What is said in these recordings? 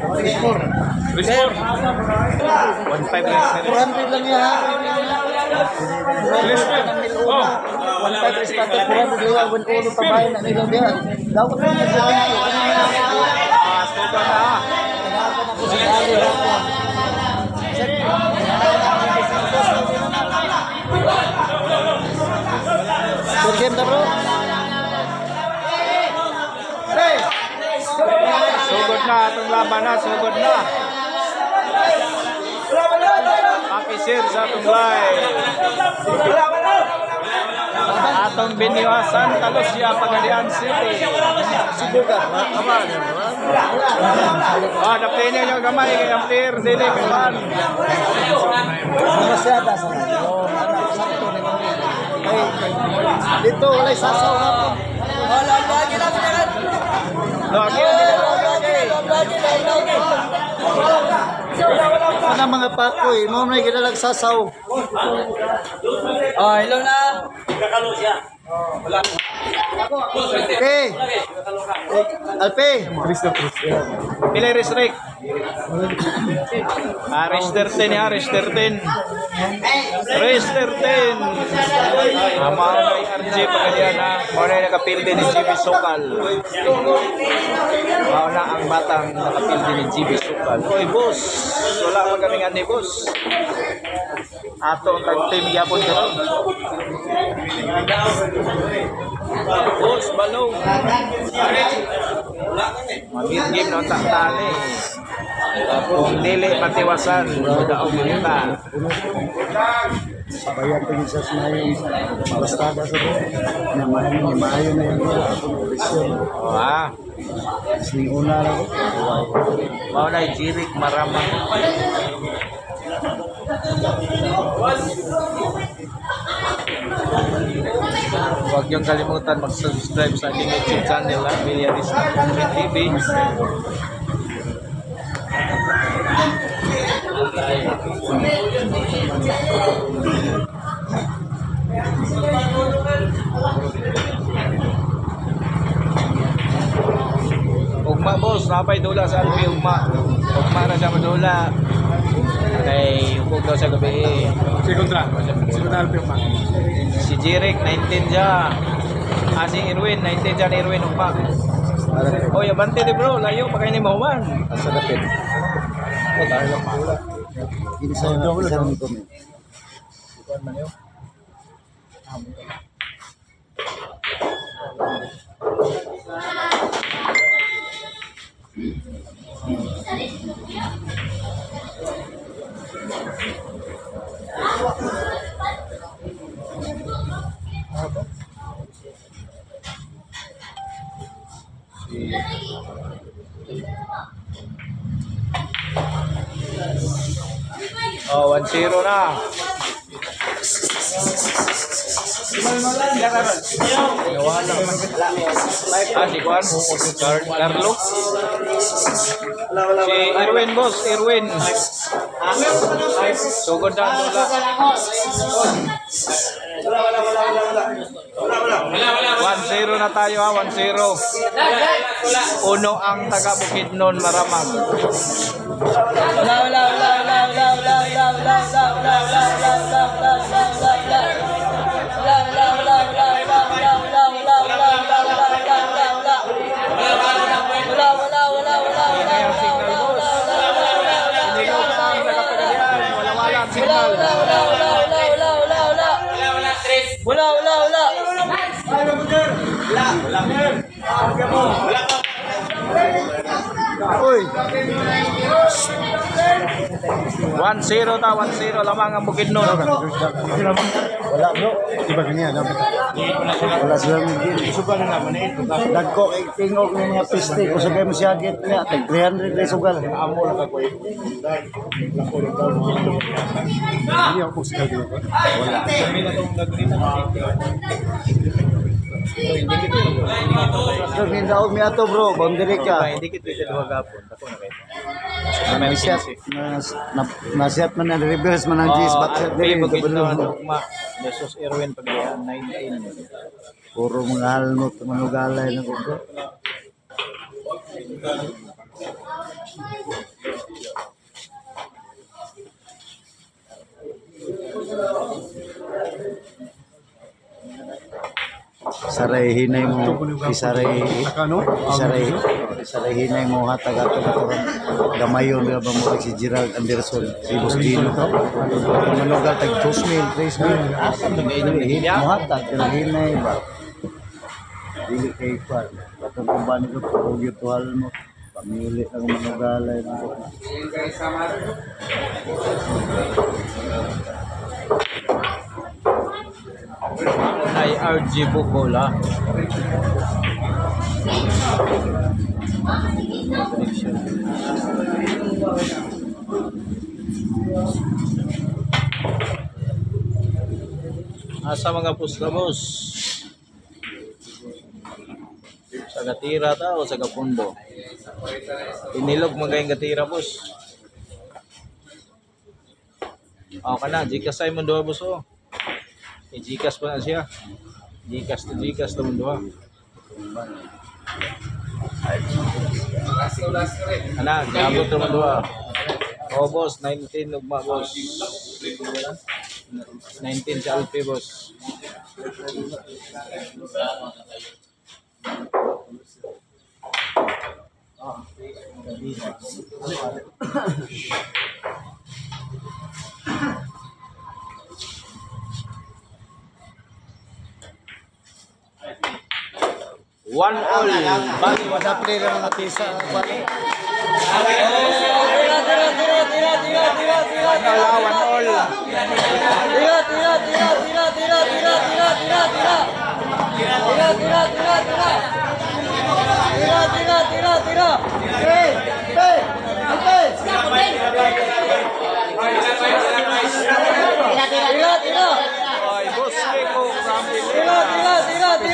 3-4. 3-4. 1-5 lang. 400 lang yan. 3-4 ng Miluna. 1-5 is tatay. 400 lang. 1-1 pa bayan ng Miluna. Dapat lang sa Miluna. Sobrang na. Nagagal na po si Dali. sugudna tunglabana sugudna Apisir sa tunglay Atong biniwasan talos siya pagadian city Subukan ma aman Ah dapin niyo gamay kay Ampir dili kaman Masyada sa Dito walay sasaw Wala lagi lang Lagi lagi Ano mga pakoy, eh? mo na kita nagsasaw. Oh, hello na. Kakalo siya. Wala. Okay. Alpe. Chris na Chris. Pilay restrict. Aris 13 ya, Aris 13. Aris 13. Ama ko RJ Pagalian ha. Ako na nakapilde ni Jimmy Sokal. Ako ang batang nakapilde ni Jimmy Sokal. Oy, boss. Wala pa kami nga ni boss. Ato ang tag-team yapon ka rin. Boss, balong. Mamit game na ang taktali. Kung dili matiwasan, daog kita. Sabayan tingin sa. Bastada sa doon. Na na na yung ah. Sing una. Mao na jirik maramang. Huwag niyong kalimutan mag-subscribe sa ating YouTube channel, TV. Ugma boss, napay dula sa Alpi Ugma. Ugma na siya madula. Kay hukog daw sa gabi. Si Kontra. Si Kontra Alpio pa. Si Jirek, 19 siya. Ah, si Irwin, 19 siya ni Irwin Ugma. Harapin. Oh, yung bante ni bro, layo pa kayo ni Mahuman. Asa napin. Oh, tayo pula. Isa na, isa na nito. Ikuan man yun. Thank you. Oh, 1-0 na. Ah, si Juan? Car- Carlo? Si Irwin, boss. Irwin. Sugod na wala, wala, wala, wala. Wala, wala. Wala, wala. 1-0 na tayo ah, ha, 1-0. Uno ang taga Bukidnon, Maramag. Wala, wala, wala. Uy. 1-0 ta, 1-0 lamang ang bukid nun. Wala bro. Iba kanya, dapat. Wala sila ng gil. Sugal na naman eh. Dagko, tingog na niya piste. Kung sagay mo siya agit niya, tag 300 na sugal. Amo na ka ko eh. Hindi ako kung sugal Wala. Kami na itong nag-read Dog nindaog mi ato bro, boundary ka. Hindi kita sa duha gapon, ako na kayo. Na set, na na set man na reverse man ang ah, G's back set dili ano, mo tubuno. Jesus Erwin pag 19. Puro mga halmot, mga galay na ko bro. Thank you. Saray hinay mo, isaray, isaray, isaray hinay mo hatag ato ato gamayon nga ba mo si Gerald Anderson, si Bustino. Kung manugal tag 2 mil, 3 mil, mo hatag pero hinay ba. Dili kay kwan, katong kumban ko pag yutuhal mo. Pamili ang manugalay mo. Ay RG Bukola. Asa mga pusla boss? Sa gatira ta o sa gapundo? Inilog magayang gatira boss. O kana, Gcash ay mo doon boss oh. Eh, Gcash pa na siya. Gcash to Gcash to mundo ha. Ana, gabot to mundo ha. Oh boss, 19 ugma boss. 19 sa Alpe boss. One all. Bali, Wala pre lang mga tisa. Tira, tira, tira, tira, tira, tira, tira, Wala, one all. Tira, tira, tira, tira, tira, tira, tira, tira, tira. Tira, tira, tira, tira. Tira, tira, tira, tira. Hey, hey, hey. Tira, tira. Ay,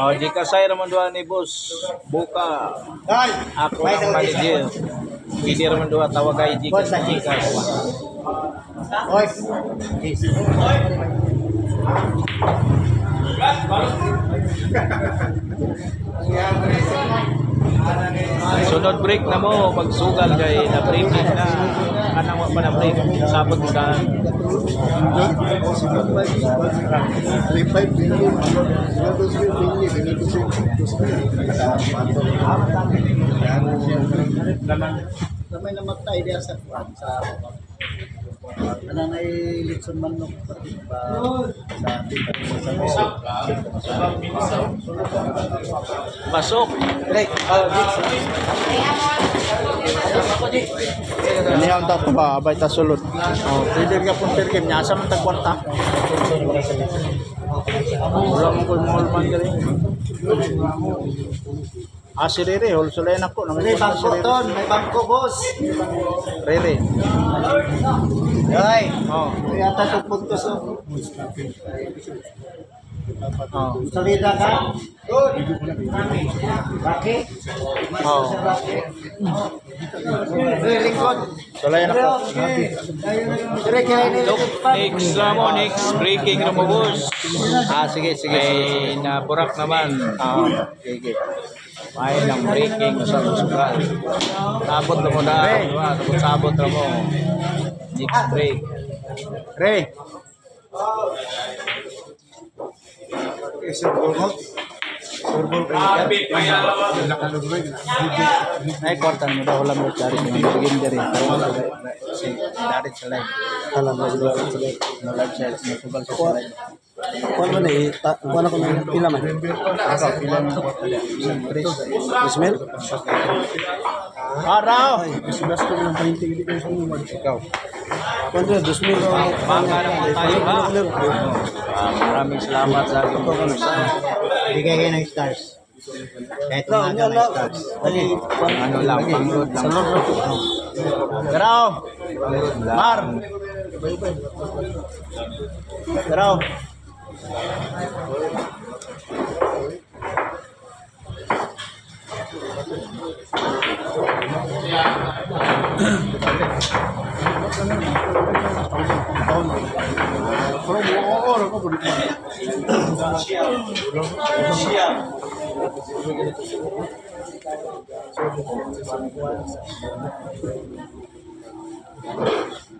Oh, jika saya mendua nih bos, buka aku yang manajer. dua mendua tawagai jika jika. Oi. Ya, Sunod break na mo, pagsugal kay na breaking na. Kanang pa na break. Sabot mo daan. Kamay na matay diya sa sa nanay litson man no pati pa sa ating pagsasabaw pasok break ini ang tato ba abay ta sulod oh pwede nga pong pirkim niya sa mantag kwarta wala mong kulmol man gali Ah, si Rere, also ako. May bangko, Ton. May bangko, boss. Rere. Rere. Ay, Oh. yata to puntos oh. Oh. Salida ka? Good. Baki? Oh. Eh, lingkod. Sulay na ko. Dire kaya ni Look, next na mo, next breaking na mo boss. Ah, sige, sige. Ay, naburak naman. Ah, Sige. may nang breaking sa sugal. Sabot na mo na. Sabot na mo. Magic Trick. Ray. Isang bulmog. Surbol kayo ka. Nakalugoy na. Ay, kwartan mo daw. Wala mo dari. Magiging dari. Dari sa live. Alam mo. Dari sa live. Mag-live sa live. Mag-live sa live. Kuan man eh, kuan ako ng pila man. Ako pila man. Chris. Ismail. Araw. Sigas ko ng 20 hindi ko sa mga. Ikaw. Kuan do 2000 Baka na po tayo ha. Ah, maraming salamat sa aking. Bigay kayo ng stars. Kahit umaga may stars. Dali, ano lang, pangload lang. Sa loob Garaw! Mar! Garaw! 시야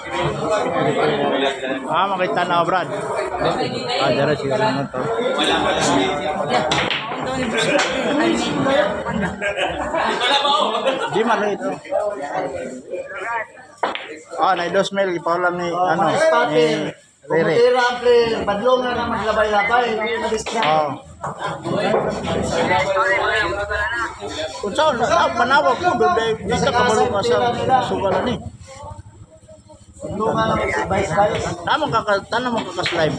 Ah, makita na Brad. Ah, dara siya lang to. Di man ito. Ah, na dos mil ipaulam ni ano ni Rere. Badlong na naman labay-labay. Oh. Kung saan, na, manawag ko, doon dahil di ka kabalo ka sa sugalan ni. Badlong na naman si Vice-Vice. Tama ka ka, tanong mo ka ka slime.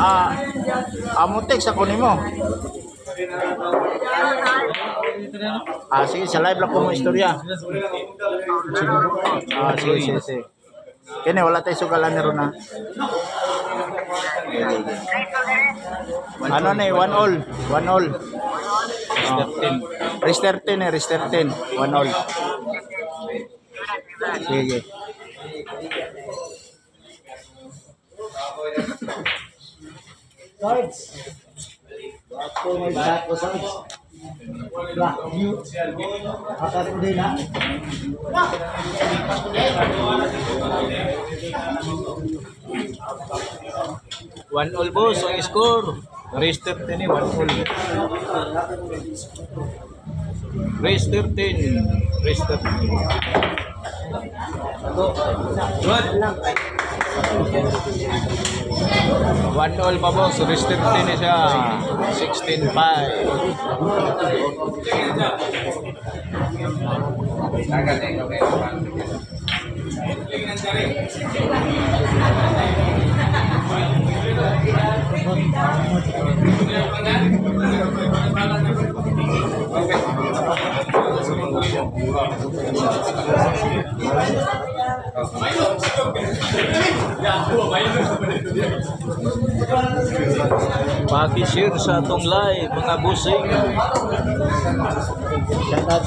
Ah, amutek sa kunin mo. Ah, sige, sa live lang ko mo istorya. Ah, sige, sige, sige. Kini wala tayo sugalan ni Rona. Ano na eh, one all. One all. Oh. Rister 10 eh, Rister 10. One all. Sige. Ako may chat ko One all boss, ang score. Race 13 eh, one all. Race 13. Race 13. One all pa po, so risk 15 siya. 16.5. Paki-share sa atong live, mga busing. Shout out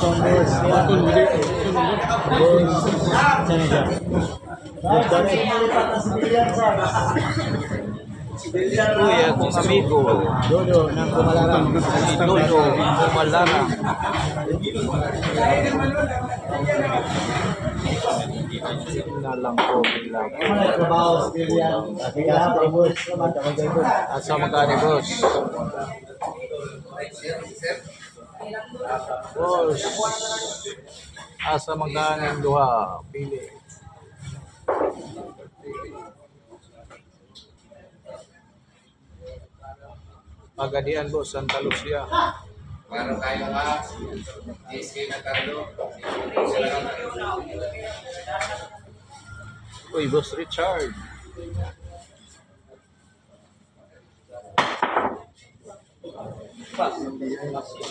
siya? Uy, akong amigo. Dodo ng kumalarang. Si Dodo Kumalara. Nalang ko bilang. Trabaho sa Pilihan. Kaya ako boss. Asa magkani boss? Boss. Asa magkani ang duha? Pili. Pagadian boss, Santa Lucia. Meron tayo na Carlo. Uy, boss Richard.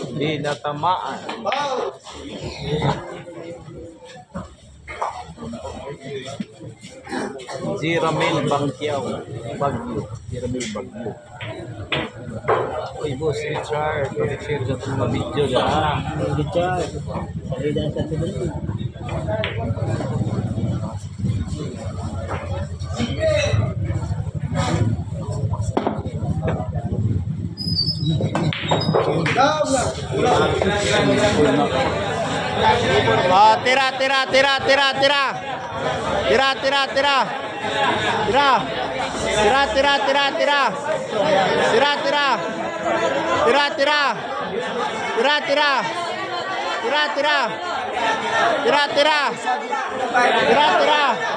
Hindi natamaan. Jiramel Bangkiao. Bagyo. Jiramel Bagyo. Uy, boss, Richard. Richard, sa mga video na. Richard. Ay, dahil sa tuloy. Oh, tira, tira, tira, tira, tira. Tira, tira, tira. Tira. Tira, tira, tira, tira. Tira, tira. Tira, tira. Tira, tira. Tira, tira. Tira, tira. Tira, tira.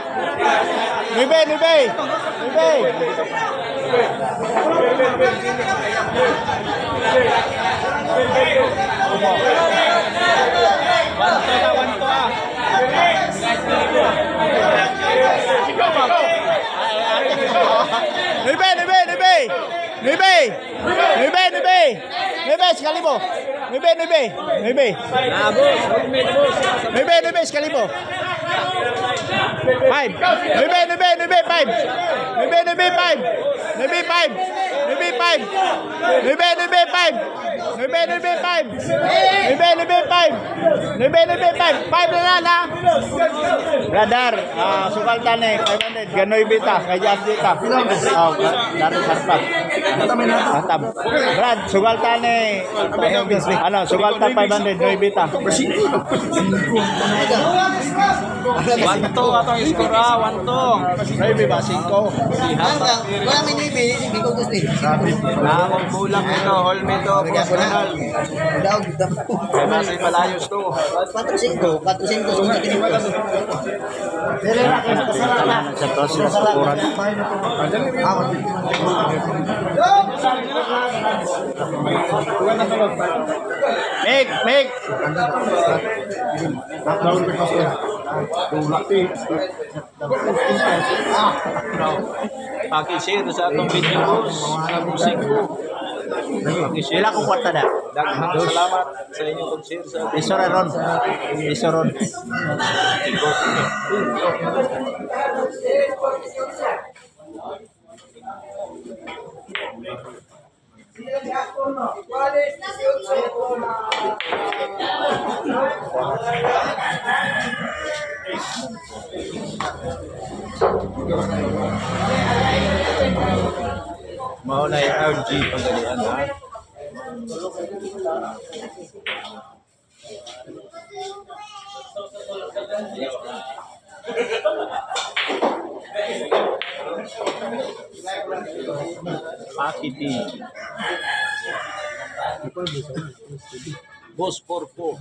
Nuebe, nuebe. Nuebe. Wanto na, wanto ah. Nuebe, nuebe, nuebe. Nuebe. Nuebe, nuebe. Nuebe, sekali mo. Nuebe, nuebe. Nuebe. Ah, boss. Helmet, boss. Nuebe, nuebe, sekali mo. Five. Nuebe, nuebe, nuebe, five. Nuebe, nuebe, five. Nuebe, five. Nuebe, five. Nuebe, nuebe, five. Nuebe, nuebe, five. Nuebe, nuebe, five. Nuebe, nuebe, five. Five na lang, ha? Brother, ah, sukal tani, 500. Ganoy bita, kaya dita. Oh, dari sarpat. Atam. Brad, sugal tani. Ano, sugal ta 500, noy bita. Wanto atong ah, wanto. Noy ba 5? Wala may nibi, hindi ko gusto eh. Nakakong kulang ito, helmet to, personal. Daog, daog. Kaya nasa malayos to. 4-5, 4-5, summa kinito. Sa proseso sa kuran. Meg, Meg. Pakishare sa atong video boss. Sa musik. Pakishare. Ila ko kwarta na. Daghang salamat sa inyong pag-share sa ating Iso ron. Iso ron. Mao na yung RG pagalian ha. Pakiti. Boss Porpo.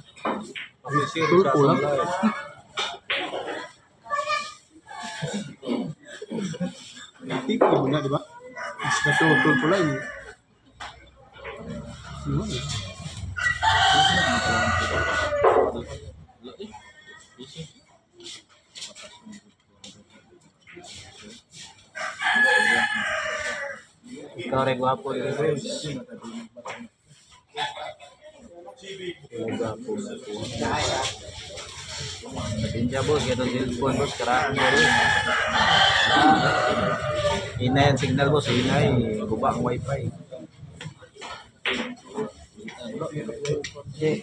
Pakishare sa atong live. Tingnan mo na, di ba? Mas natutol pula eh. Ikaw rin guwapo yun. Ikaw guwapo. Bos, ito cellphone bos, karaan mo ini signal bos, ini, wifi. Okay.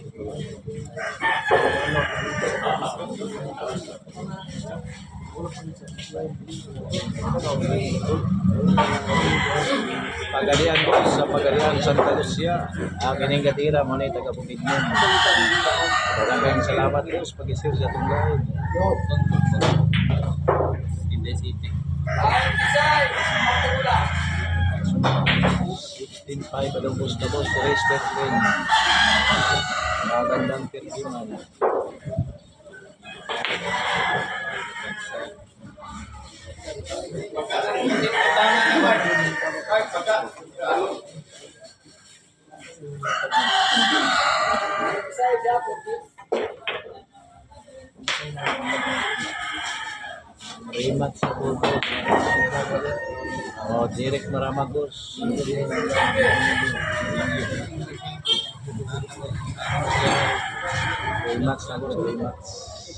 Pagalian boss sa Pagalian Santa Lucia. Ang ining gatira mo na yung taga-Bukidnon. Maraming salamat boss pag-isir sa itong live. Hindi City. 16.5 pa daw boss na boss. Register friend. Magandang tirgiman. Rimat sa. Oh, maramagos.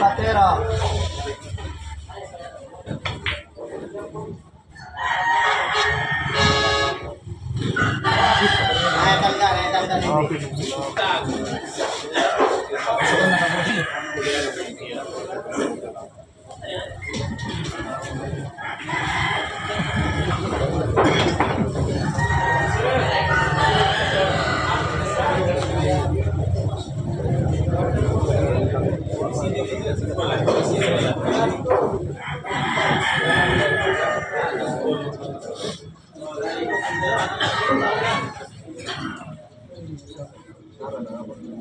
Lateral. Ah, tá ligado, é, tá ligado.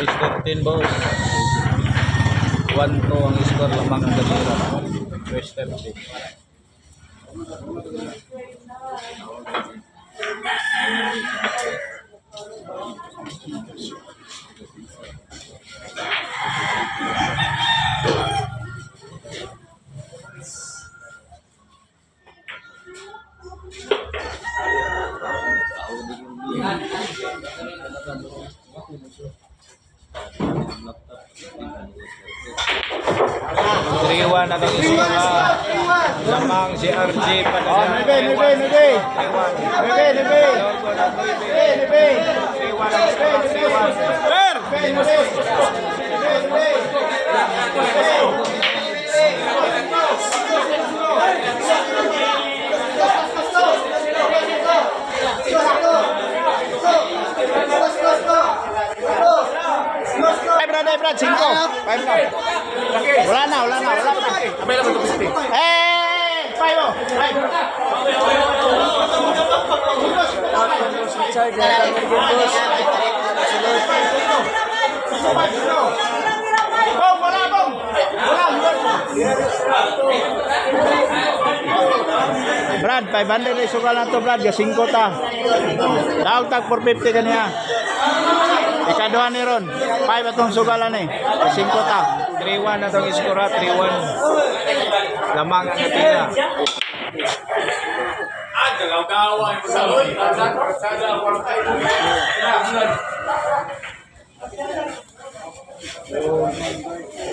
Race 13 boss. 1-2 ang score lamang ang gatira. Race 13. Triwa Brad, ay, Brad, cinco. Five na. Wala na, wala na, wala na. Eh, five oh. Five. Bong, wala, bong. Wala, Brad, 500 na isugal na to, Brad. Ya 5 ta. Daog tag 450 kaniya. Ikaduha ni Ron. 5 atong sugalan eh. 5 ta. 3-1 na itong iskora. 3-1. Lamang ang gatira.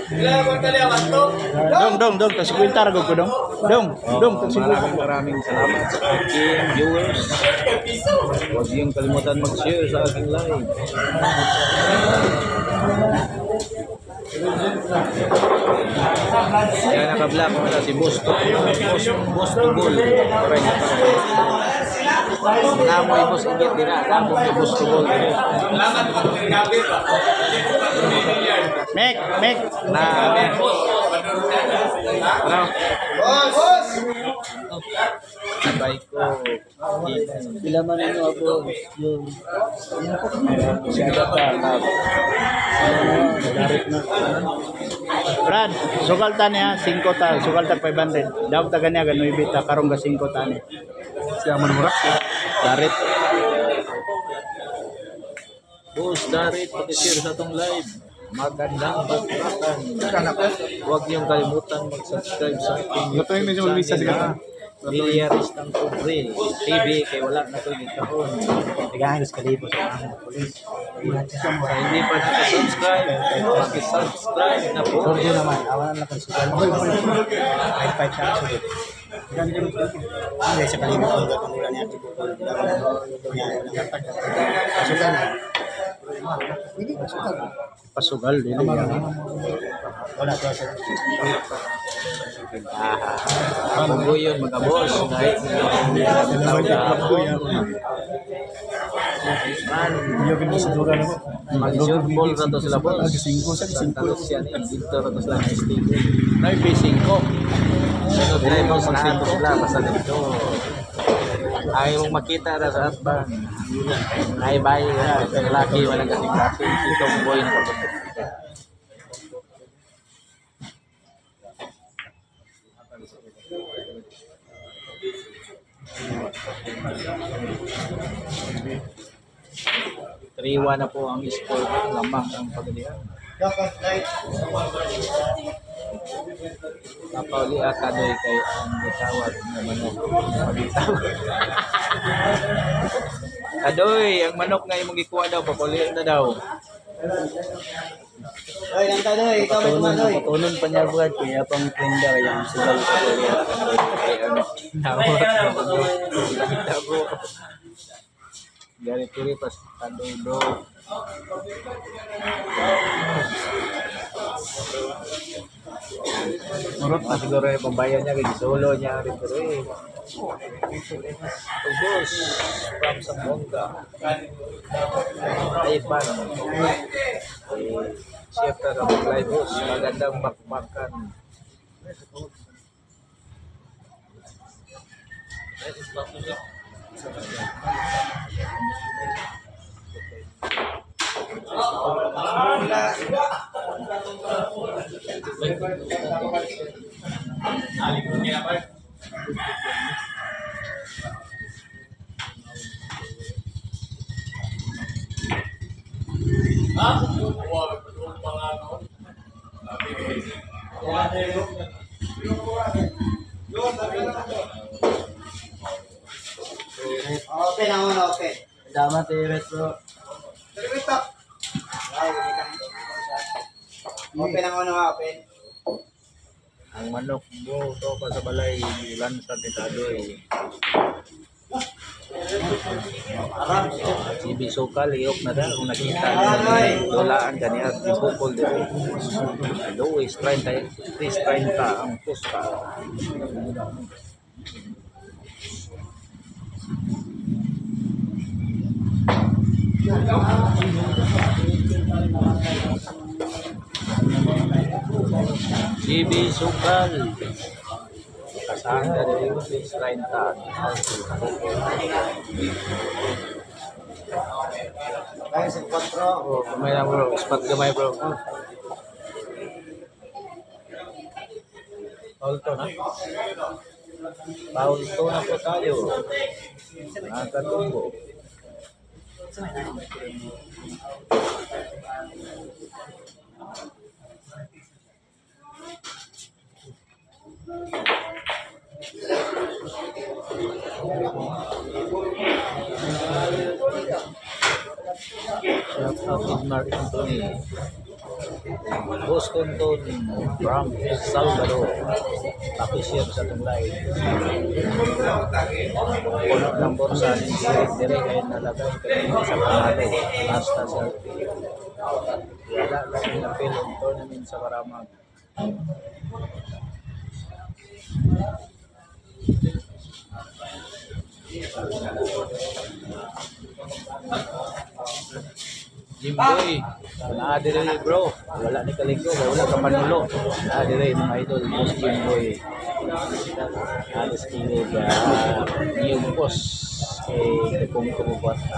Dong, dong, dong. Tas kwinta ra ko dong. Dong, dong. Tas Maraming maraming salamat sa aking viewers. Huwag niyong kalimutan mag-share sa aking live. Kaya naka-black mo na si Boss to. Boss, Boss to Bull. Correct. Namoy Boss Igit din na. Namoy ni Boss to Bull. Mek, mek. Na, ano? Sabay ko. Sila man ano ako, yung Siya pa. Brad, sugal ta niya 5 ta, sugal ta 500. Daog ta kanya ganoy bita karong ga 5 ta ni. Siya man mura. Darit. Boss Darit, pag-share sa itong live. Magandang baglakan. Huwag niyong kalimutan mag-subscribe sa aking Ito yung medyo mabisa siya. Miliaris ng Pobre TV kay wala na ito yung kahon. nagahangos kalibo sa mga polis. Sa hindi pa nakasubscribe, pakisubscribe na po. Sordo naman, awan na lang sugal. Ay, five siya po. Hindi, sa kalimut ko, gatong nila niya, tipo ko, Pasugan. Hindi, pasugan. Pasugal din yan. Wala to sa Bago yun mga boss. Kahit Iyo gid sa dura na. mag-shortfall na to sila boss. Singko sa singko. Talos yan. Dito na to sila na STV. Nay B5. Ano dinay mo sa singko sila basta dito. Mong makita na sa atbang. Ay bayi na. Lalaki walang kasing klase. Itong boy na kapatid. Triwa na po ang score. Lamang ang pagalian. Akadoy kay ang manok. Adoy, ang manok nga imong gikuha daw, papauli na daw. Ay, nang tadoy, ikaw may tumadoy. Patunan pa niya brad, kaya pang kaya ang sugal sa. Ay, ano, Dari kiri pas tadoy. Menurut na siguro yung solo niya, rin pero from Sambonga. Chef na ng Flybus, magandang ang ano, open. Dama tiret bro. Open ang ano, open. Ang manok mo, to pa sa balay, lansa titado eh. Si Bisokal, iyok na daw, kung nakita niya, dolaan ka niya, ibukol din. Luis, 30, 30 ang pusta. GB Sukal. Kasahan ka rin yung 30. Kaya sa 4. Oh, gamay na bro. Spot gamay bro. Paul to na. Paul to na po tayo. Nakatumbo. আপনার out to Mark Anthony. Boston Ton from El Salvador. Pakishare sa itong live. Puno ng borsa ng direct ay nalagay sa panalo. Basta selfie. Wala lang ang tournament sa Karamag. Jimboy, wala dire bro. Wala ni Kalingo, wala ka panulo. Wala dire mga idol, boss Jimboy. Alis kilid, uh, new boss. Eh, kung kumubuat na.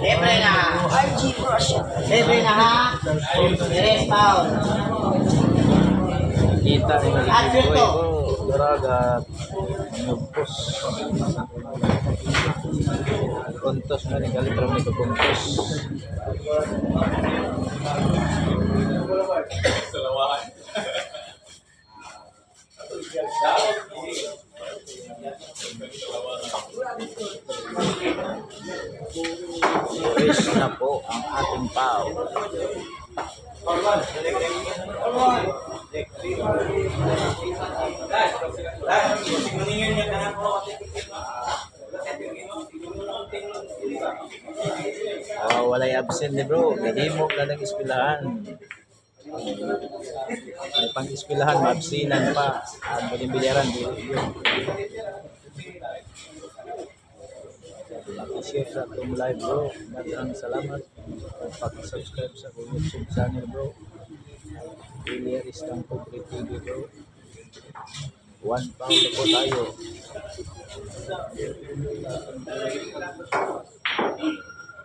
Libre na. Libre na ha. Yes, Paul. Kita ni At berat dan ngebus kontos na kali para may kapuntos Fresh po ang ating pao. Oh, walay absent ni bro. Gahimok na ng eskwelahan. May pang eskwelahan, maabsinan pa. Ang bilimbilyaran, di yun. Pag-share sa itong live bro. Maraming salamat. Pag-subscribe sa akong YouTube channel bro. Pilyer Istanbul Free TV bro. One pound na po tayo.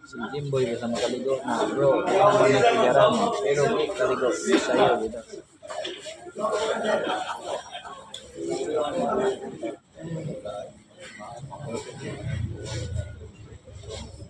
Si Jimboy bisa makaligo na bro. Ano naman yung pilyaran. Pero may kaligo sa'yo.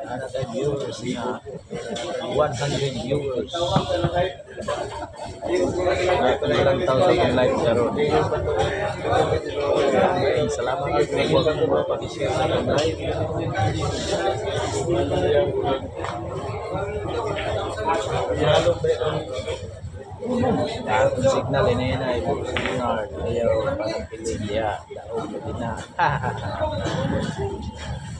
110 viewers niya 100 viewers. Ito na signal ini pilih dia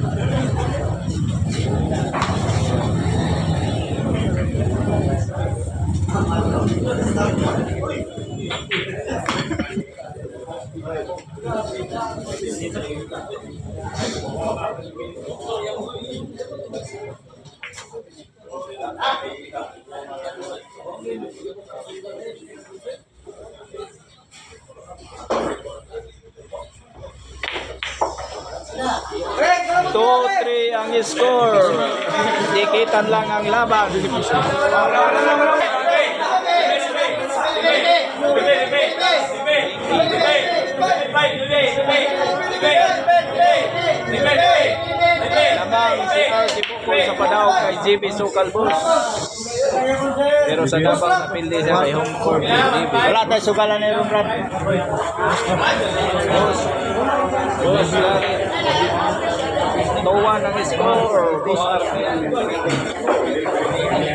2-3 ang score. Dikitan lang ang laban. Lamang si RG Bukol sa Padaw kay JB Sukal Boss. Pero sa dabang napildi siya kay home court ni JB. Wala tayo sugalan na yung Brad. Boss Larry. Tuwa ng score. Boss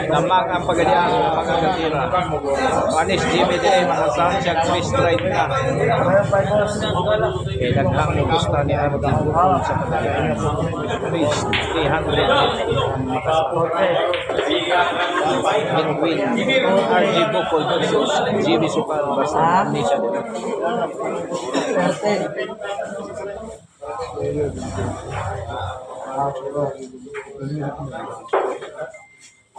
Lamang ang pagadian ng mga katira. Panis Jimmy Day, mga Santiago Chris Drive na. Kaya naghang mo gusto ni RG Bukol sa pagadian. Chris 300 ang makasupport. Win-win. RG Bukol versus JB Sukal. Basta hindi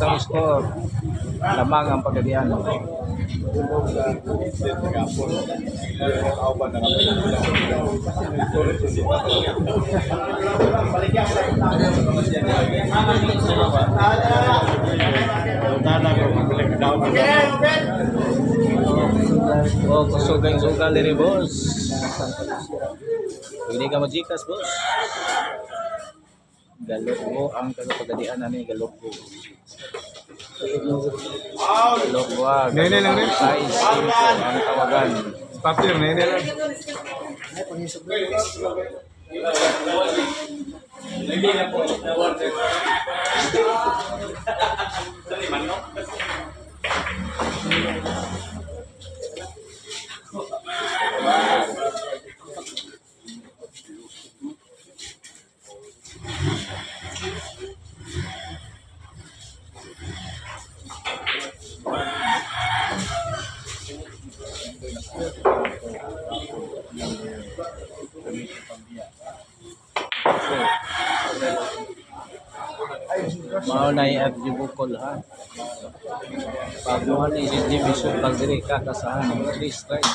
ang score. Lamang ang pagkadian. Oh, kusugang sugal diri boss. Hindi ka majikas boss. Galok mo ang kagapagadian ani galok ko. Ah. Nene lang rin. Size simple ang tawagan. Papir, nene lang. Mao na Maunay at gibukol ha. Pabuhan ni Jim Bishop pagdiri kakasahan ng Chris Christ.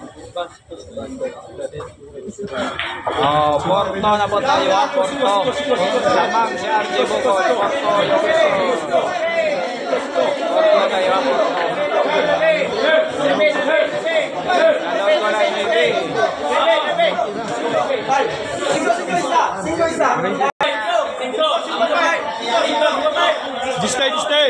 Oh, porto na po tayo ha, porto. Porto. Porto. Porto. Porto. porto. Porto Porto. Porto. porto. Alam ko na yun, eh. Cinco, cinco isa, cinco isa. Distay, distay.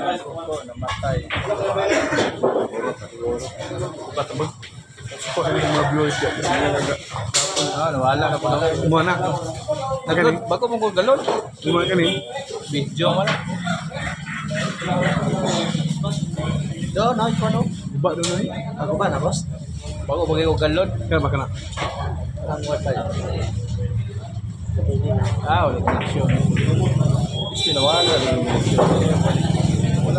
Namatay. Support na yung mga viewers ko. Ah, nawala na po na. Umana. Nagod, bago mong kong galon. Umana ka ni. Video mo na. Do, na ko no. Iba na ni. Ako ba na, boss? Bago bagay ko galon. Kaya baka na. Ang watay. Ah, nawala na yung connection. Wala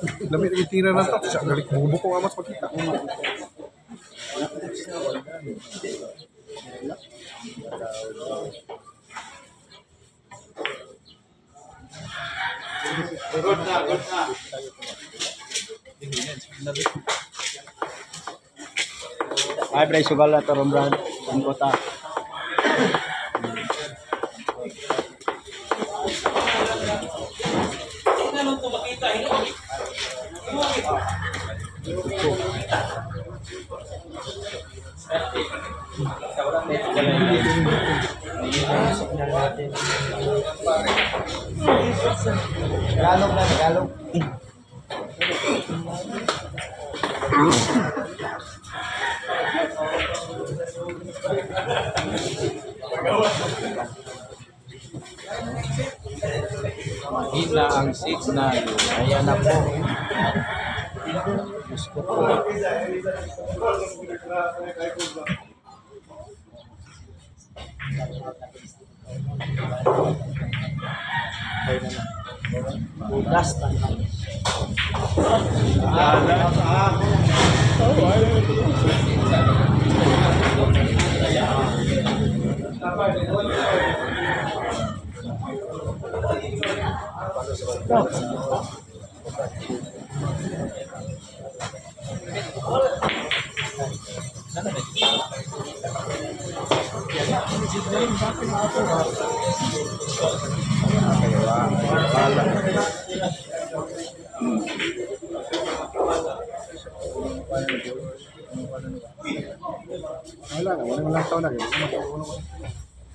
Lamit lagi tira na to, siya galik bubo ko amas pagkita. Ay, pre, sugal na to, Rombrand. Ang kota. Tagalog na, Tagalog. Mahina ang signal. Ayan na po. Gusto ko. Bugas tanay. Wala na, wala lang taon na.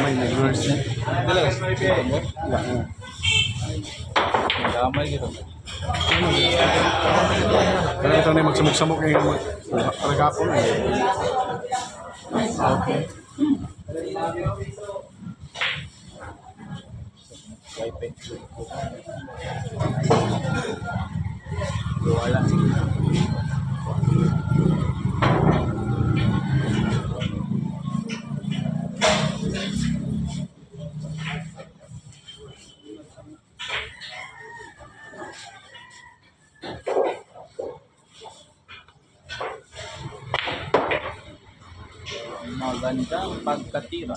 May nag-nurse na. Damay gitu. Kaya ito na magsamok-samok yung talagapon. Okay. Wala. magandang pagkatira.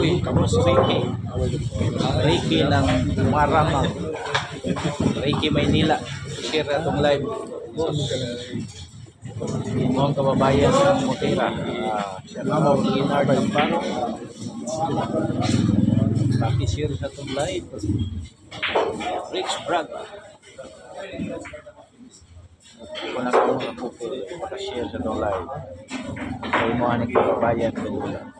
Uy, kamus Ricky. Ricky ng Maramang. Ricky Maynila. Share atong live. Mga kababayan ng Motera. Ah, siya na mo Inard ng Paro. Paki-share sa atong live. Rich Brag. Kung na kamo na po share sa atong live. Kay ani kababayan kanila.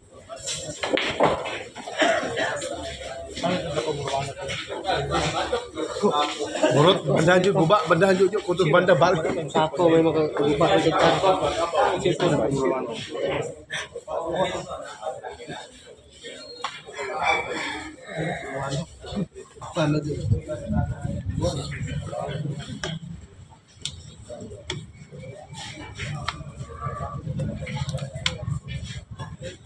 Murut benda juk gubak benda juk juk kutus benda balik. Sako memang gubak itu sako. Panas.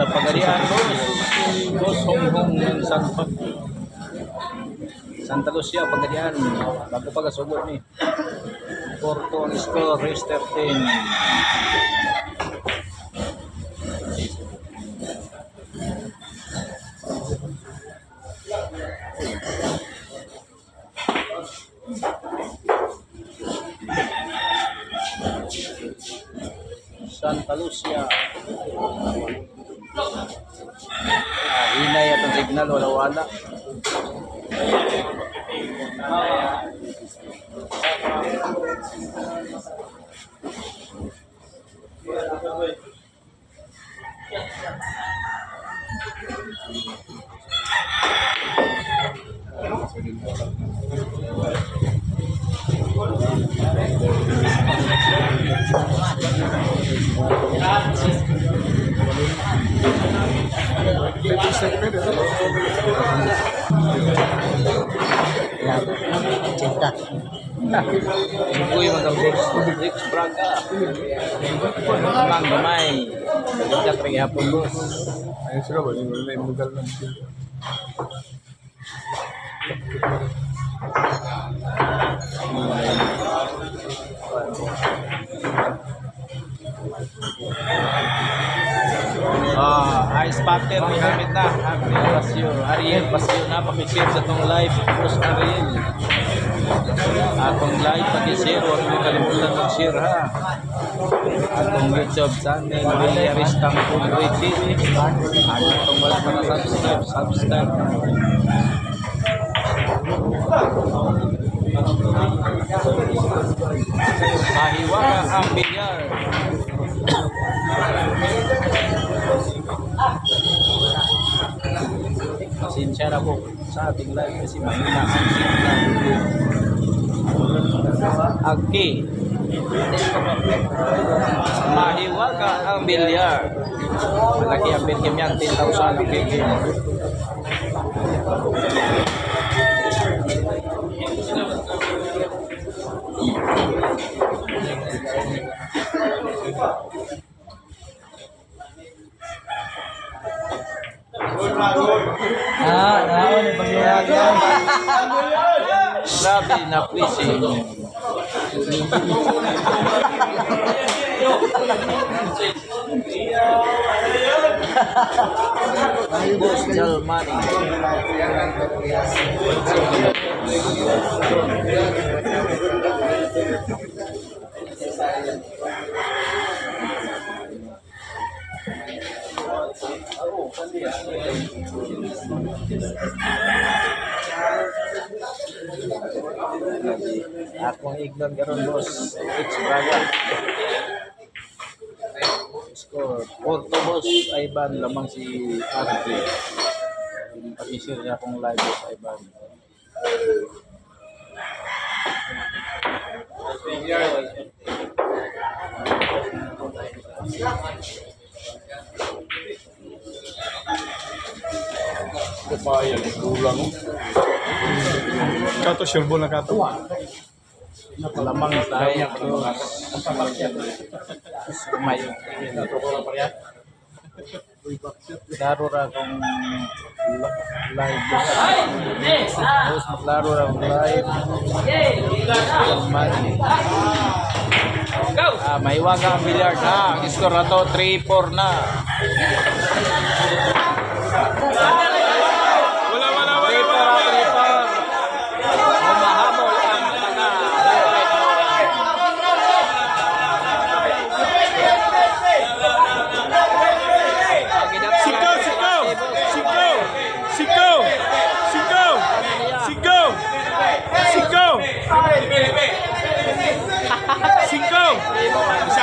na panguluan. yan, boss. Boss Hong ng Santa Santa Lucia, pagkadian. Bago pa kasugod ni. Porto ang score, race 13. YouTube channel Mulia Ristam Putri TV tombol subscribe Subscribe. Kahiwaka Ambiyar Sincera po Sa ating live Kasi mahina Ang Mahiwaga ang bilyar. Malaki ang bilkim yan, 10,000 ang bilkim. Ah, naon ni pagyayagan. Grabe na Jal money. Oh, Akong ignon karon boss. It's Braga. Score. Porto boss. Ivan lamang si RJ. Pag-isir niya akong live boss Ivan. Kumayan, kulang. Kato, ball na kato. Lamang tayo boss. Laro ra kung live. Boss maglaro ra kung live. Jalmani. Ah, maiwaga ang billiard na. Ang score na to, 3-4 na.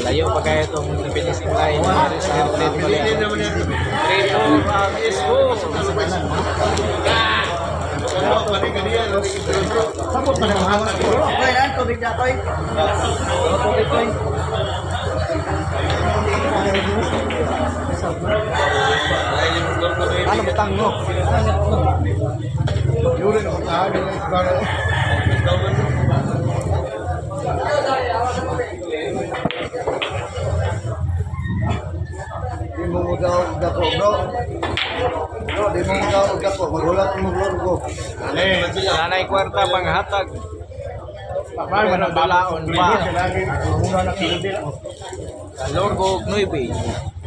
Layo pa kaya itong finishing line. Dari sa outlet pa rin. 3 to Agis ko. Koy, nan, tubig na, koy. Tubig, koy. Ano butang no? Yun rin ang tahan yung para. Di mo mo daw dako bro. Bro, di mo mo daw dako. Magulat mo bro ko. Nanay kwarta panghatag. Pero balaon pa. Lagi muna na kilid. Lorgo 9.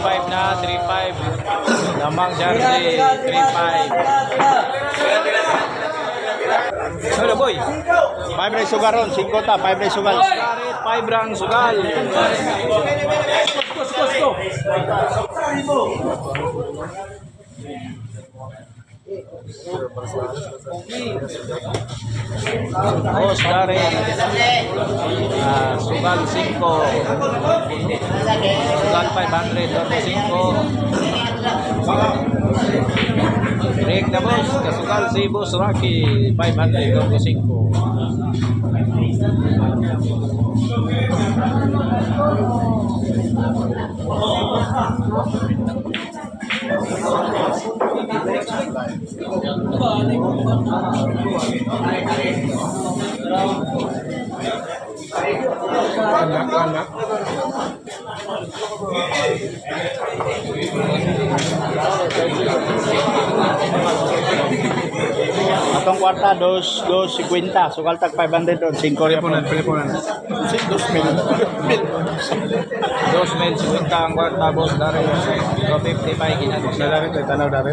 3-5 na, 3-5. Lamang jersey, 3-5. Solo boy. 5 na sugar ron, 5 ta, 5 na sugal. 5 rang sugal. Kusko, kusko, kusko. Oh, dari nah, 5 Sugan 500 Rick na boss Kasugan si boss Rocky 500 25 anak-anak Atong kwarta, dos, dos, sikwinta. Sukal tag 500 doon, 5 Pelipunan, pelipunan. Dos mil. Dos mil, sikwinta ang kwarta, boss, dari. 250 pa ikinagos. Dari, tanaw, dari.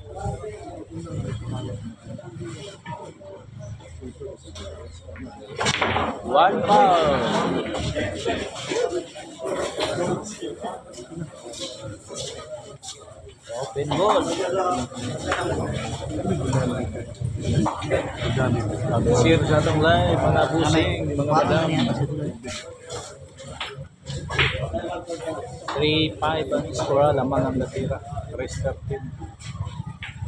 One pound. Open ball. Share sa atong live, mga busing, mga madam. 3-5 ang score, lamang ang natira. 3-13.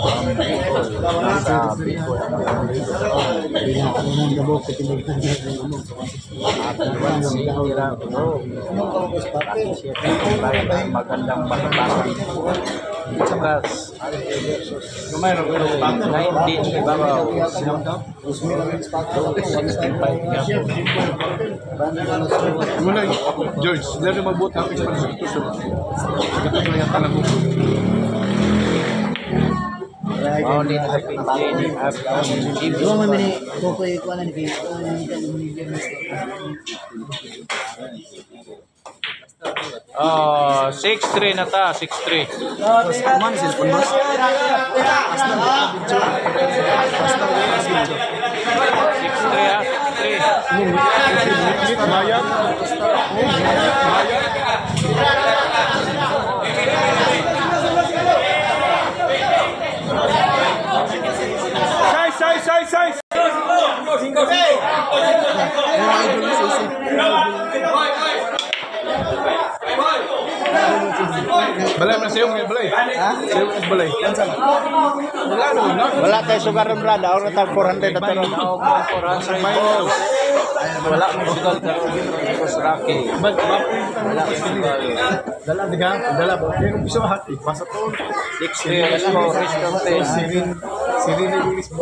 Sabi ko Hindi na ako nang gabok sa pinagtan. Sira bro. Magandang balabaran. Saka, Mayroon ko 19, babaw. 65 nga po. Muna, George, dahil mabuti ang expansion. Sige, ito yung only the PJ Oh, 6-3 na ta, 6-3. 6-3 6-3. Balay man sa'yo mga balay. Ha? Sa'yo mga balay. Wala no? Wala tayo sugar ng brada, na tag 400 na pero. Wala mong sugal ka Boss Rocky. Wala mong sugal. Dala, di ka? Dala ba? Kung gusto hati, basta to. 6-3 ang score, restart test. Sirin, sirin na yung isbo.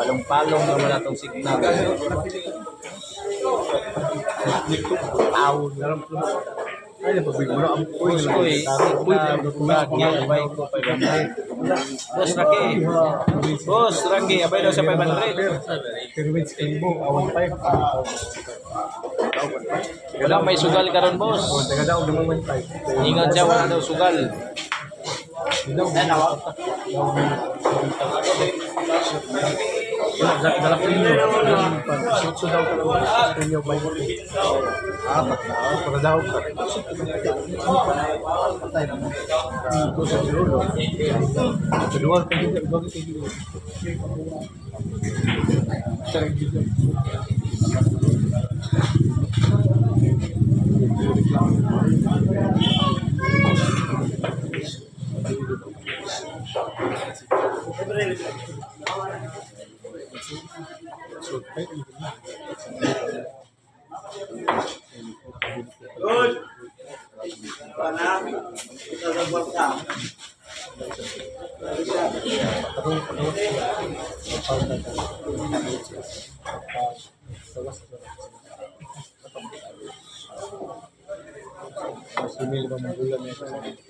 Palong-palong naman atong signal. Tao, naram ko. Ay, napabig mo na ang puy. Boss ko eh, signal, Rocky, abay ko 500. Boss Rocky. Boss Rocky, abay daw sa 500. Pero wait, skin mo, awan pa yun. Wala may sugal karon boss. Ingat siya, wala daw sugal. Dala ko inyo. Sutso daw ko. Inyo yun? Apat na. Para daw ka. Ito sa Cirolo. Good. Panami, kita akan buat Email vamos a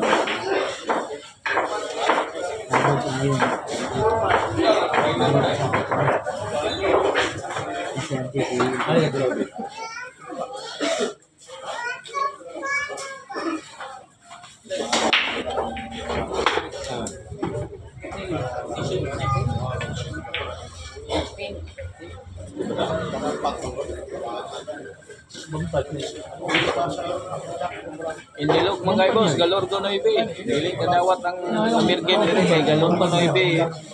Dili ka dawat ang American diri kay galor ko na ibe.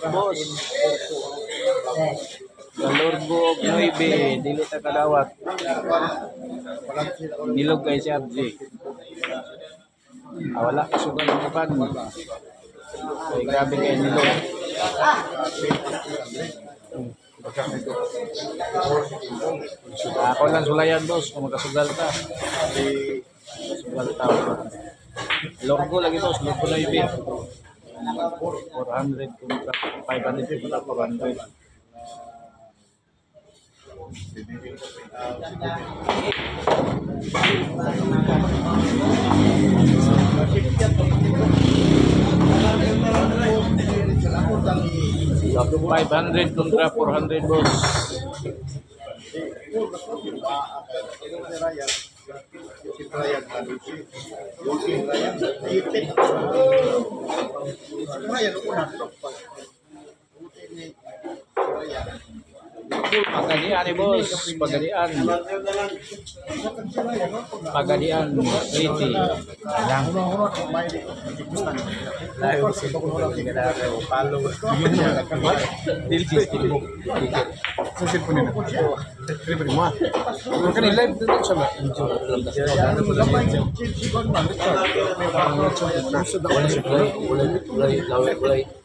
Boss. Galor ko na ibe, dili ta kadawat. Nilog kay si RJ. Ah, wala sugal ng pan. Ay, grabe kay nilog. Ako lang sulayan boss, kung magkasugal ka. Sugal tao. Lorgo lagi boss, lorgo na ibi. 400 kung 500 kung 400. Five hundred kontra four hundred boss. Hidayat manusia. Hidayat titik. Hidayat aku nak Hidayat. Pagadian eh bos pagadian. Pagadian City. Yang lain sih kalau Terima kasih. Iya.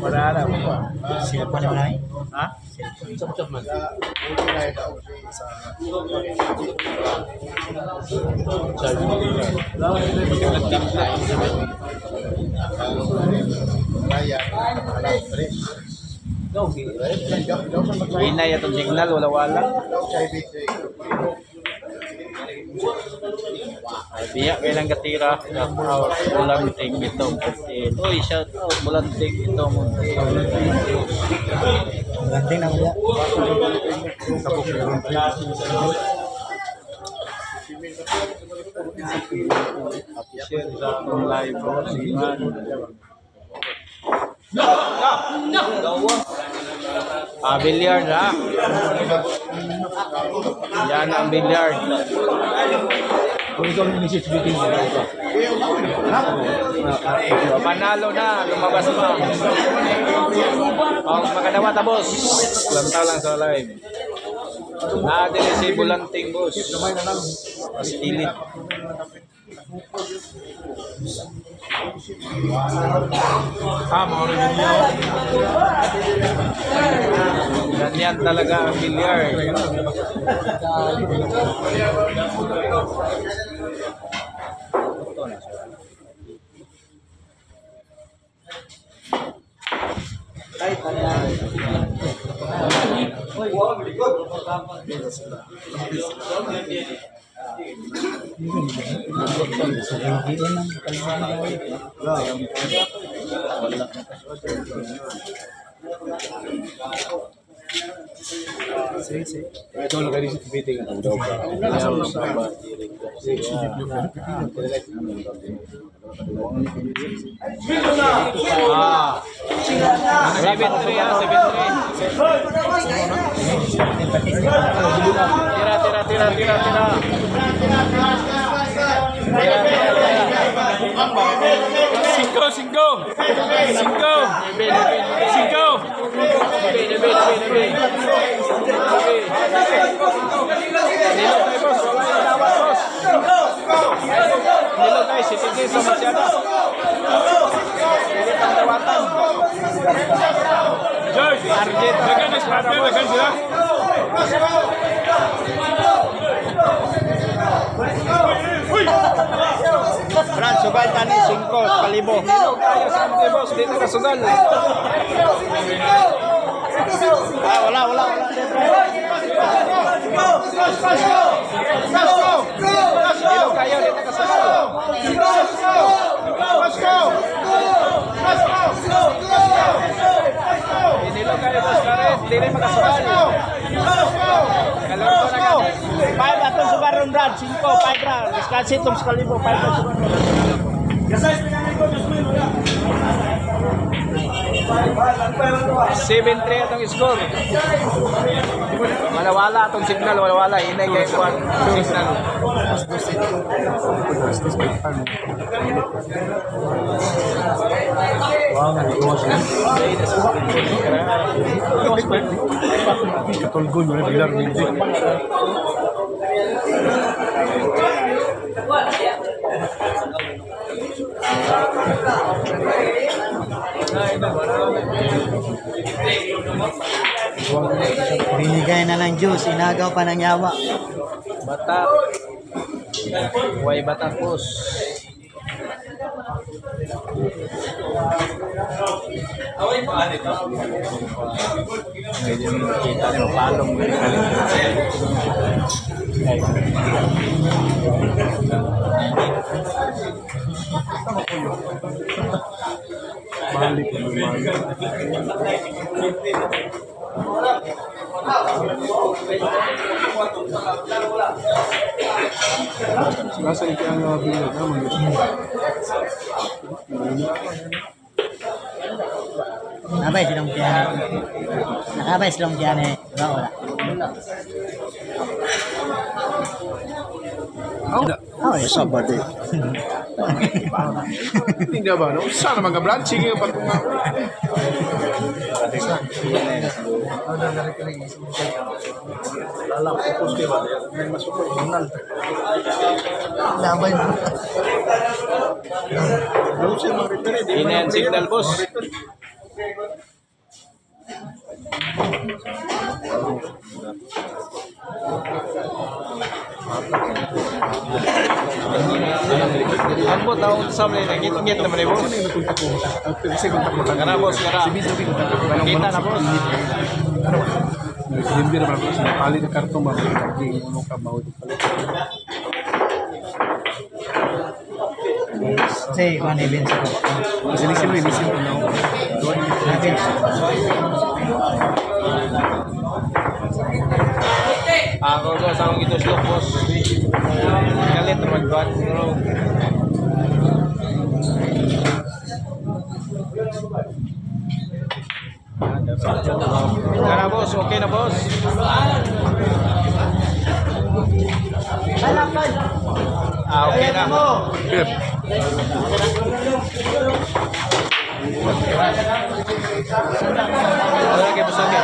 Pada ada apa? Siapa yang lain? Hah? Cep-cep mas. Jadi ini ya tuh signal wala-wala. Cai bitu. Biya kay lang katira. Bulanting ito. Uy, shout out, bulanting ito. Landing na kuya. Share sa akong live bro. Siman. Ah, billiard ha. Yan ang billiard. Kung ikaw yung inisip meeting mo, ito. Panalo na, lumabas pa. Oh, makadawa ta boss. Lantaw lang sa live. Natin si Bulanting boss. Pastilit. Ah, mga rin niya. Ganyan talaga ang billiard. Ito lang kayo sa Sí, sí. Todo lo que dice este Vite Tira, tira, tira, tira, tira. Xin cơ, xin cơ Xin cơ Xin cơ Nilo guys, ito din sa masyado. Pwede pang dawatan. George, Arjet, dagan is partner, dagan sila. Dagan sila. Rancho Baltani, singkos, palibo. Boss, Tira pa kasukali. Kalaro na kami. Five atong sugar round round. Cinco, five round. Discard sit, tong sekali po. Five atong sugar round round. Gasay, pinanay ko, 7-3 atong score. Malawala atong signal, malawala. Kay Juan. Signal. Binigay na ng juice, inagaw pa ng yawa. Batak. Huwag batakos. Medyo kita ng palong. Balik ko balik Rasa itu yang lebih. Apa sih dong dia? Apa sih dong dia nih? Bawa. Oh, yes, sabad eh. Hindi ba? No? Sana mga brad, sige pa ito nga. Labay mo. Ina yan signal boss. Ambo tahu sampai ini sa mga teman ya, ibu. Karena bos sekarang kita na, boss. berapa sih? boss. Pali na karto, mga naging uno ka, bawal Events. Ako ko sa akong ito slok boss. Galit magbuhat. Kara boss, okay na boss. Ah, okay na. Pip. Bola ke besok ya.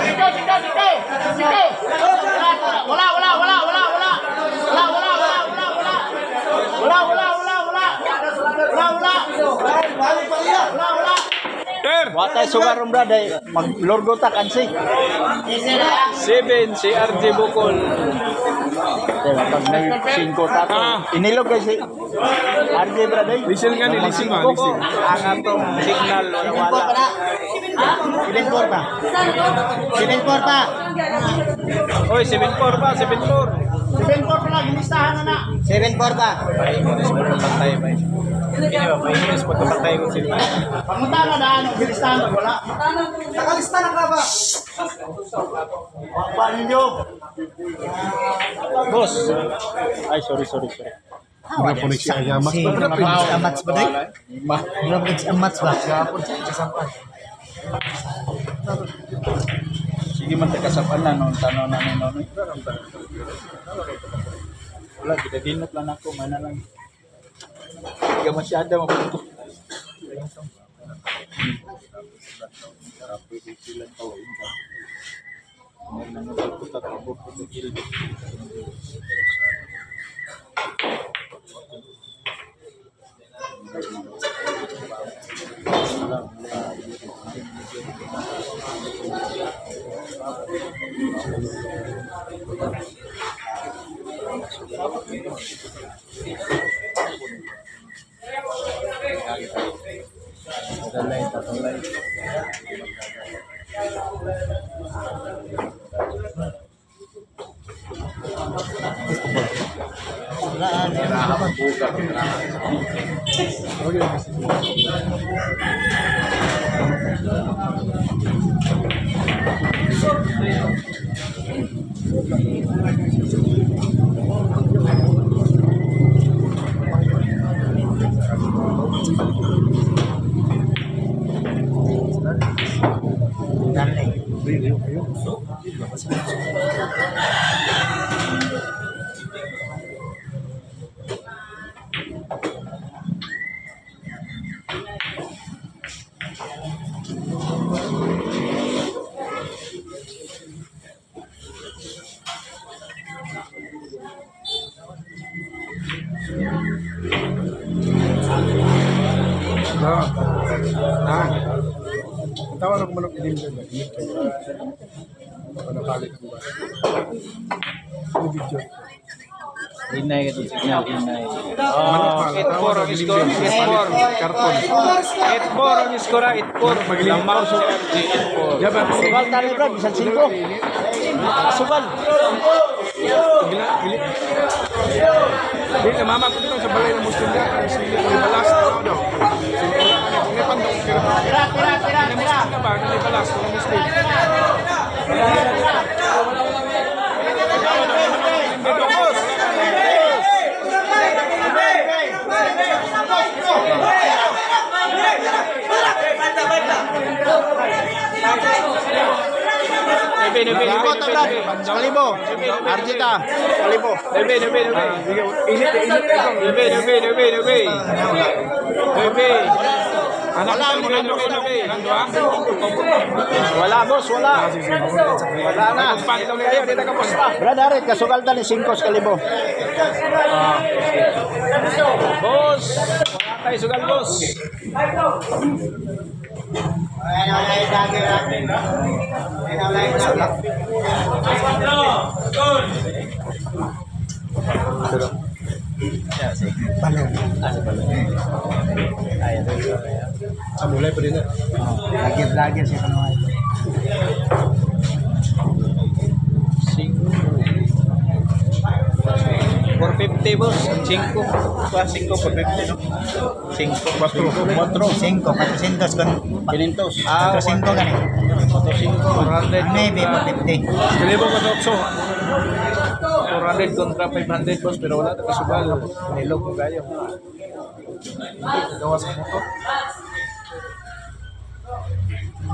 Bola bola bola bola bola. Bola bola bola bola bola. Bola bola bola bola. Bola bola. Bola bola. Per! Watay sugar ron brad ay maglorgo ta kansi. 7 si RJ Bukol. Diba, pag may 5 tato. Inilog kay si RJ brad ay. Lisin ka ni, lisin mo, lisin. Ang atong signal wala wala. Event for pa. Event for pa. Oy, 7-4 ba? 7-4. Event for pala, ginistahan na na. Seven for pa. May English pa kapatay ba? Ba? May English pa kapatay ko sila. Pamunta na na, ano, ginistahan na, wala. Nakalista na ka ba? Boss. Ay, sorry, sorry, sorry. Mga pulik si Ayamas. Si Pero Mabagis Amats ba day? Mabagis Amats ba? Sige man takasapan na nung tanaw na Nonoy. Wala, ginadinot lang ako, mana ya masih ada membentuk Thank. Tatalay, tatalay. Kailangan buka, abot ko tatalay. Na. Tawa na kumanong ilim na ba? Baka nakalik ang ba? Ano video? Inay ka signal, inay. Eight four ang score, eight four. Karton. 8-4 ang score, 8-4. Magaling. Lamang sa 8-4. Yaban. Sugal tali bro, bisan singko. Sugal. Gila, gili. Hindi, namama ko dito sa balay ng Muslim niya. Ang sili ko balas na ako daw. Sili ko na, kung may pandok, kira. Kira, kira, kira, kira. Na ba, na may balas, kung Muslim. Nebe, nebe, nebe, nebe. Kalibo. Arjita. Kalibo. Nebe, nebe, nebe. Init, init. Nebe, nebe, nebe, nebe. Nebe. Anak ko, nebe, nebe, nebe. Wala, boss, wala. Wala na. Pantong na kayo, dito ka, boss pa. Brad Arit, kasugal tali singko sa kalibo. Boss, wala tayo sugal, boss. Sa mulay pa rin na. Lagi-lagi siya kanuhay. Cinco. 450, boss. Ang 5. Pa, 5, 450, no? 5, 4. 5, 400 con 500. Ah, 400 gani. 5, 400. Ang maybe 450. Kalibo ko sa 400 kontra 500 boss pero wala ta kasugal. Nilog ko kayo. Gawa sa motor.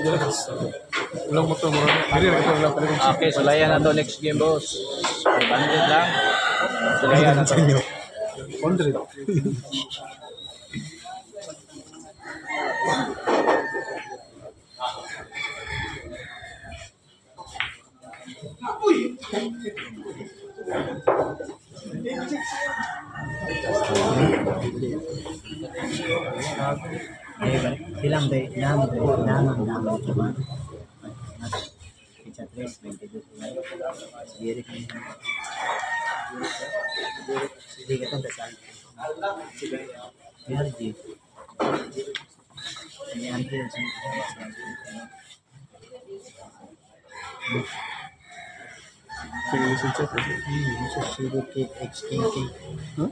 Wala. Walang motor mo. Hindi na ito lang pala. Okay, sulayan na to next game boss. 500 lang. Sulayan na to. 100. Ilang Silang dalam dalam dalam teman. Kita trace bagi tu. Sendiri kan. Sendiri kita tak tahu. Biar je. Ini anti macam. Relationship, relationship, extending. Huh?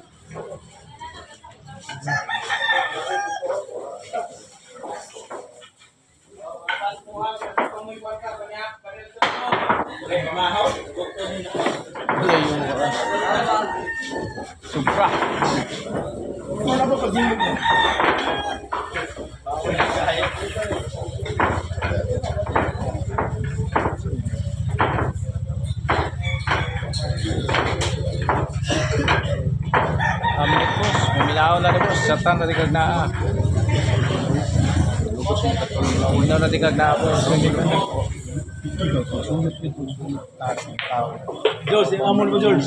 Sobra. Kami ni boss, mamilaw na ni boss, satan na tigag na. Una na tigag na boss. George, yung amol mo, George.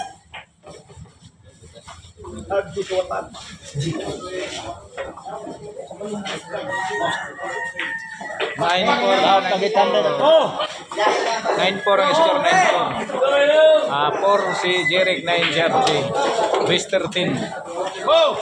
Nine four, ah, nagitan na. Oh! Nine four ang score, nine four. Ah, four si Jeric, nine si RJ. Base 13. Oh!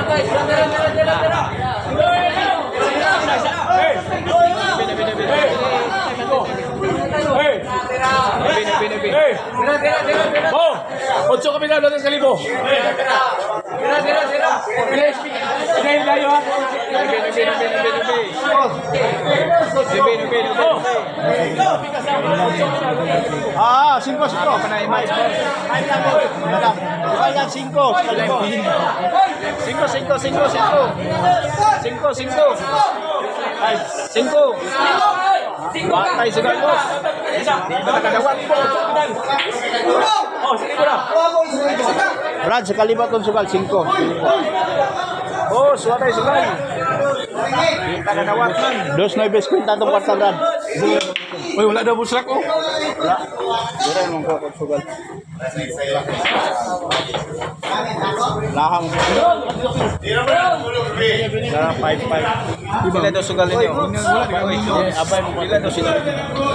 ¡Espera, espera, espera, espera! Bini, bini. Hey! Oh! Otso kami na doon sa libo. Pinahin tayo ha. Bini, bini, bini. Bini, bini, bini, Oh! bini. Ah, 5 5. Panay match. Ay lang 5. Cinco, cinco, cinco, cinco. Cinco, cinco. Ay, cinco. Batay sa galos. Di ba nakadawat po? Oh, ko na. Brad, sa kalibat kong sugal 5. Oh, suwatay sa galos. Di ba nakadawat man? Dos na ibes kwenta itong kwarta, Brad. Uy, wala daw busrak oh. Dira mong ko sugal. Lahang. Dara 5 Pila daw sugal ninyo? Abay mo, pila daw sila?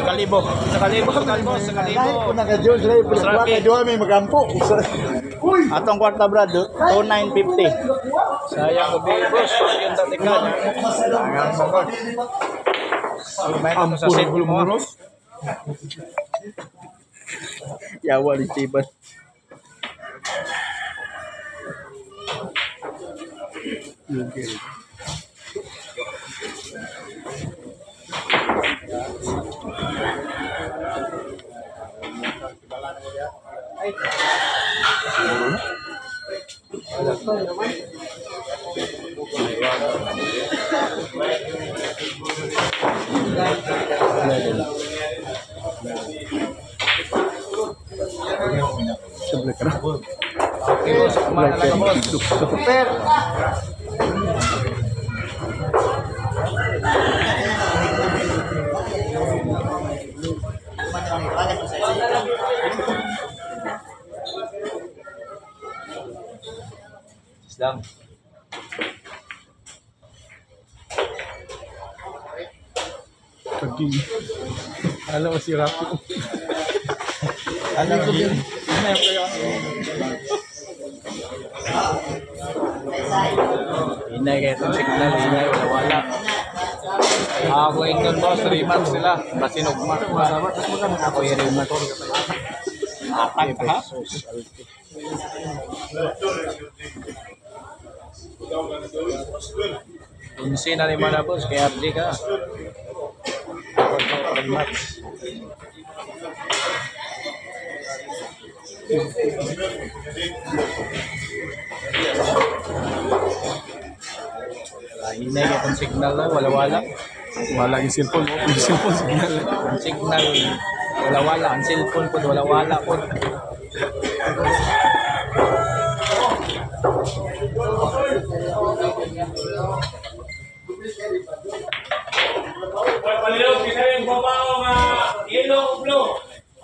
Kalibo. Sa kalibo, kalibo, sa kalibo. naka-Diyos lang, pinagkuha kay Dua may magampo. atau kuarta kwarta brado 950 saya lebih bos yung tatikan ang belum Cibat. Super. Mo si Rapi. Alam ko din. Inay kayo itong signal, inay, wala wala. Ako yung nun boss, 3 months sila. Basinugma. Ako yung 3 months. Apat ha? Insi na ni Mana boss, kay RJ ka. kay Hinay ka itong signal na, wala-wala. Wala yung cellphone mo. Yung cellphone signal. Ang signal, wala-wala. Ang cellphone po, wala-wala po. Palilog, kita yung babaw nga yellow o blue.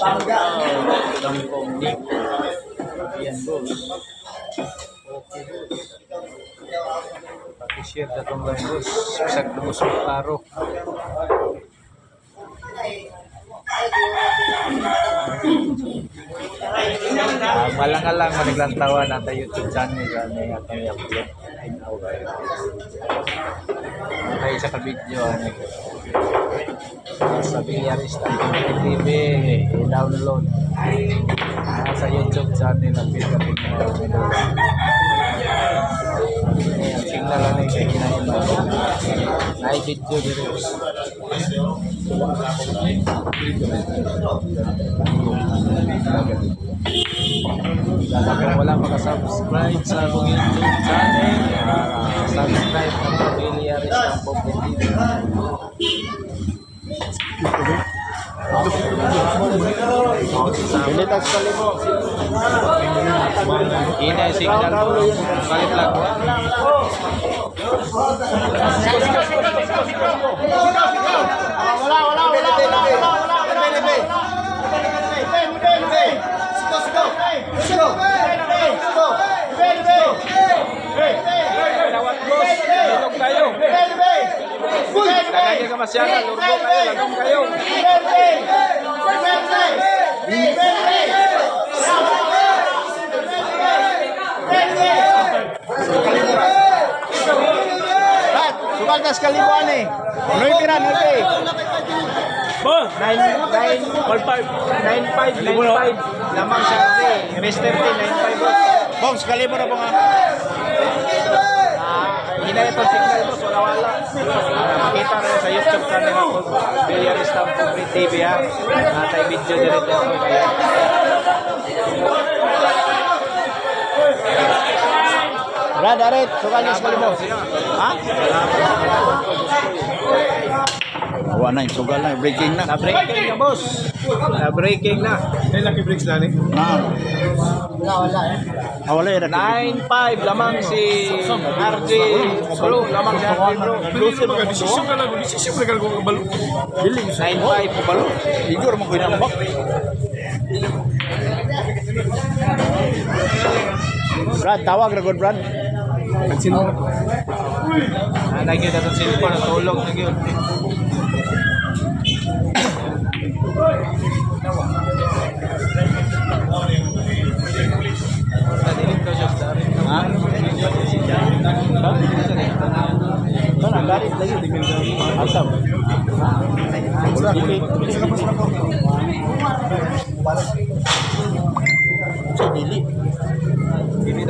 na out. Kampong Nick. Ayan, boss. Okay, boss. Paki-share na itong line, boss. Isang lubos ng paro. Ah, malang-alang maniglang tawa na tayo YouTube channel gani at ang i-upload. Ay, now, guys. Ay, isa ka video, ano. Sa Villarista TV, i-download. Ah, sa YouTube channel ang pinakating signal lang yung mo. Na-video dito. Kung wala pa ka-subscribe sa akong YouTube channel, ah, subscribe na po Villarista TV. Pilitas sa libo. Ina signal po. Kalit lang. Sigaw, sigaw, sigaw, sigaw, sigaw, sigaw, sigaw, sigaw, sigaw, Lagay ka masyado. Lurgo kayo. Lagong kayo. Sukal tas kalibuan eh. Noy pira, noy pay. Boss! 9, 9, 9, 5, 9, 5. Lamang siya. Mr. T, 9, 5. Boss, kalibo na po nga. Hinay itong signal mo, so nawala. Ah, makita rin sa YouTube channel ako, Villarista Free TV ha. Tayo video direct ako kayo. Brad, arit, sukal tas kalibo. Ha? Awa na, sugal na, breaking na. Na-breaking na, boss. Na-breaking na. Ay, lucky breaks na ni. Na. Ah, wala yun. 9-5, lamang si RJ Bro, lamang si RJ Bro. Pero yun mga desisyon ka lang. Desisyon ka lang kung kabalo. 9-5 po balo. Igor mo ko inambak. Brad, tawag na good, Brad. Pansin mo na. Ah, cellphone, natulog na yun. Ini lagi asam dili dili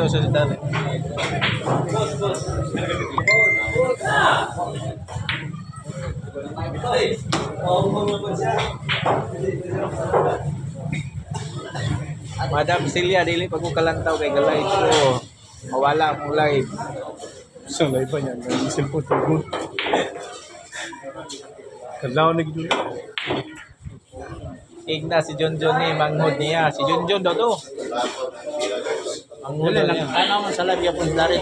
Madam Celia, dili pag kalantaw kay galay ko. Mawala mo live. Isang live pa niyan. Yung cellphone to good. Kalaw na gito. Igna si John John ni manghod niya. Si John John daw to. Wala daw lang. niya. Ano man sa live yapon dari.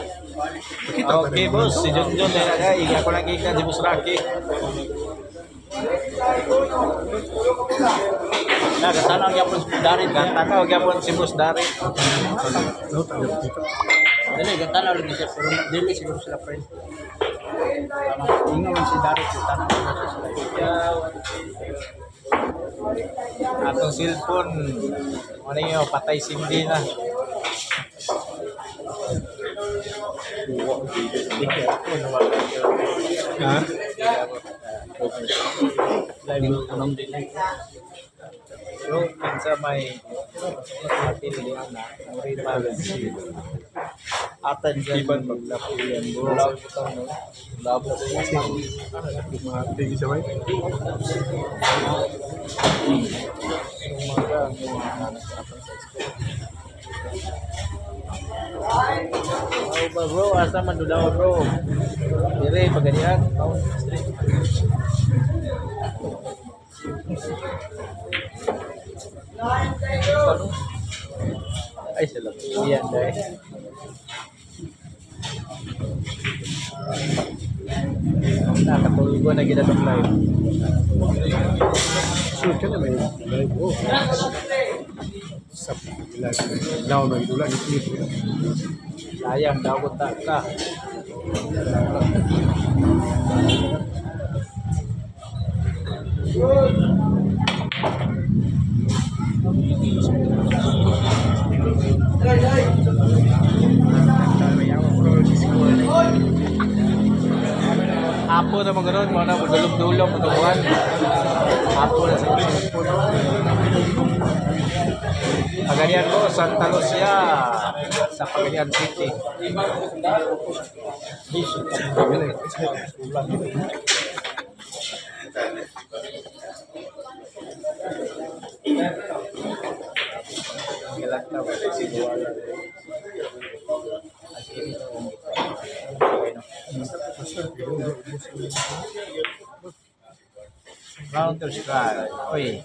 Okay, boss. Si John John na. Iga ko lang kika si Boss Rocky. Nagatanaw yapon sa dari. Gantanaw, gyapon si Boss Dari. Dili, gatanaw lagi siya. Pero dili siguro sila friend. Ingon man si Dari. Gatanaw lagi siya sa live. Atong cellphone, ano patay sindi na. Ha? Live anong din. So, kinsa may matilihan na, ang rebalance. Atan dyan, Iban maglapuyan. No? Labo Oh, ba bro, asa man do daw bro? Dire pagadian. Oh. Ay, salam. Yan dai. Nakatulog ko na gina tong live. Sure ka na may live. Oh. sabi ilag ilaw na sayang dapat tak ka Apo na mga ron, mga na, dulog-dulog, mga Pagadian ko, Santa Lucia, sa Pagadian City. Siguro. Counter Strike.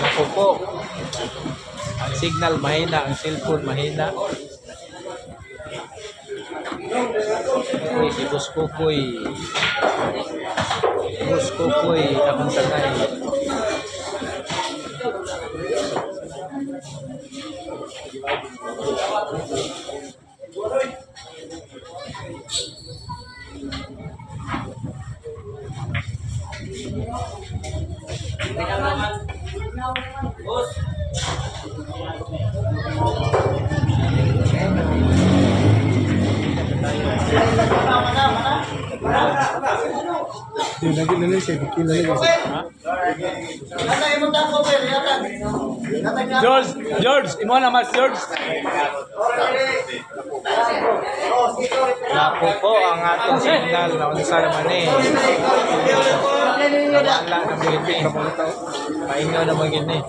Naku po. Ang signal mahina, ang cellphone mahina. Uy, si Boss Kukoy. Boss Kukoy, akong tagay. Hindi, lagi na lang siya. Kila lang siya. George, George, imo na mas George. Naku po ang atong signal na unsa naman eh. Wala na mga Paingaw na mga eh.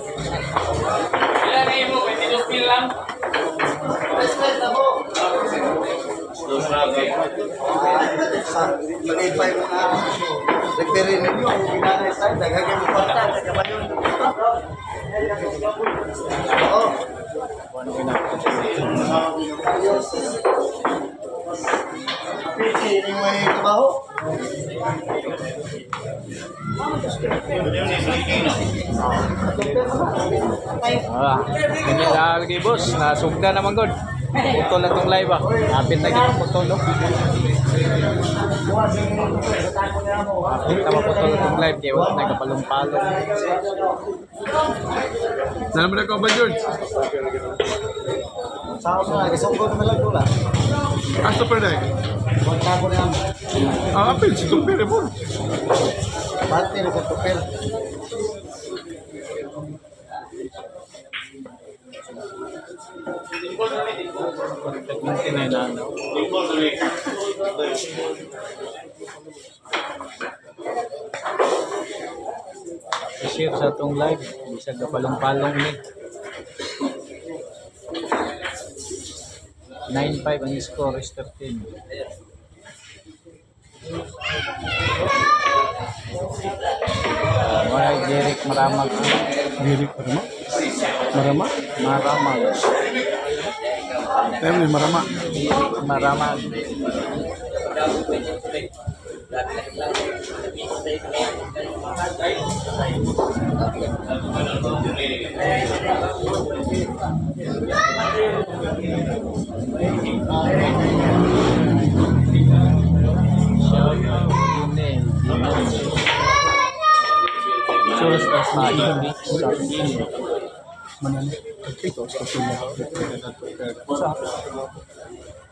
Ilan na mo? 22 pil lang. Malipay mo na. Referee ninyo, ginanay tayo, daghagay mo pa tayo, tagamayon. Oo. Pili ni mo yung trabaho. Ah, kanya lagi boss, nasugda naman god. Putol na tong live ah. Hapit na gid putol no. Hapit na maputol na tong live kaya wala na na ka ba, George? Sa ako na, isungko na lang pula. Ah, super na Huwag ko na yan. Ah, apel, si Tumpere mo. Bate na sa na. I-share sa tong live. Bisag kapalong-palong ni. 9-5 ang score is 13. Wala Jeric Maramag. Diri marama. Marama? Maramag. Tayo mo marama. Maramag. Mana ni? Tapi kau sekolah.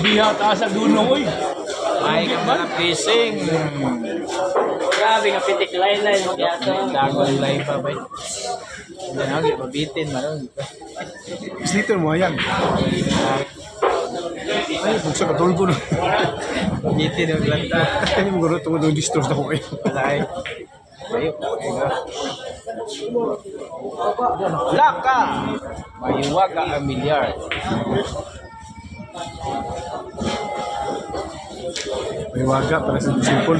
Biha taas sa dunong, uy. Ay, ka mga fishing. Grabe nga pitik lain-lain mo kaya to. Dagol live pa ba? Hindi na, hindi mabitin man. Sliter mo ayan. Ay, buksa ka tulpo na. Mabitin yung lanta. Ay, mo gano'n tungod ng distros na ko eh. Wala Ayun, Laka! Mayuwaga ang milyar. May waga para sa sipon.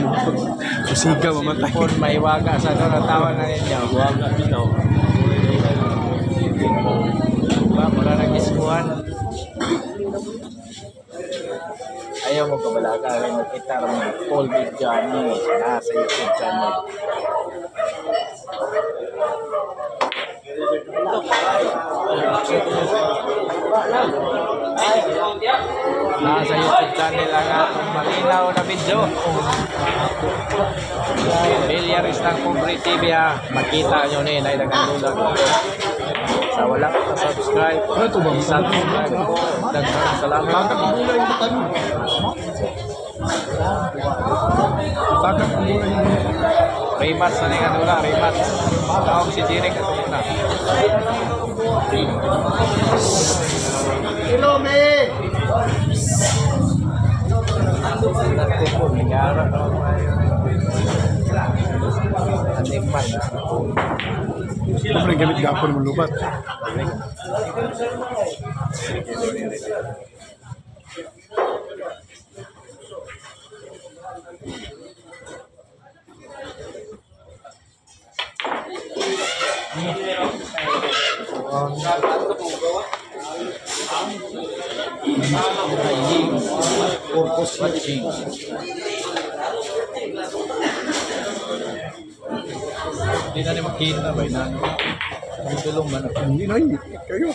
Susiga mamatay. Kung mayuwaga sa ito, natawa na ninyo. Waga bitaw. Diba? Mula nang iskuhan. Ayaw mo kabalaga. Ayaw mo kita Paul Big Johnny. Nasa YouTube channel. Nasa YouTube channel ang atong malinaw na video. Bilyaris ng Pobre TV ha. Makita nyo ni Nay Nagandula ko. Sa wala ka subscribe. Ano ito ba? Subscribe po. Daghang salamat. Tagak ang rematch na nga doon lang, rematch. Si Jirik at doon na. Kilo, me! Siyempre, gamit gapon mo lubat. Purpose for change. Hindi na rin makita ba na may tulong ba na? Hindi na, hindi. Kayo.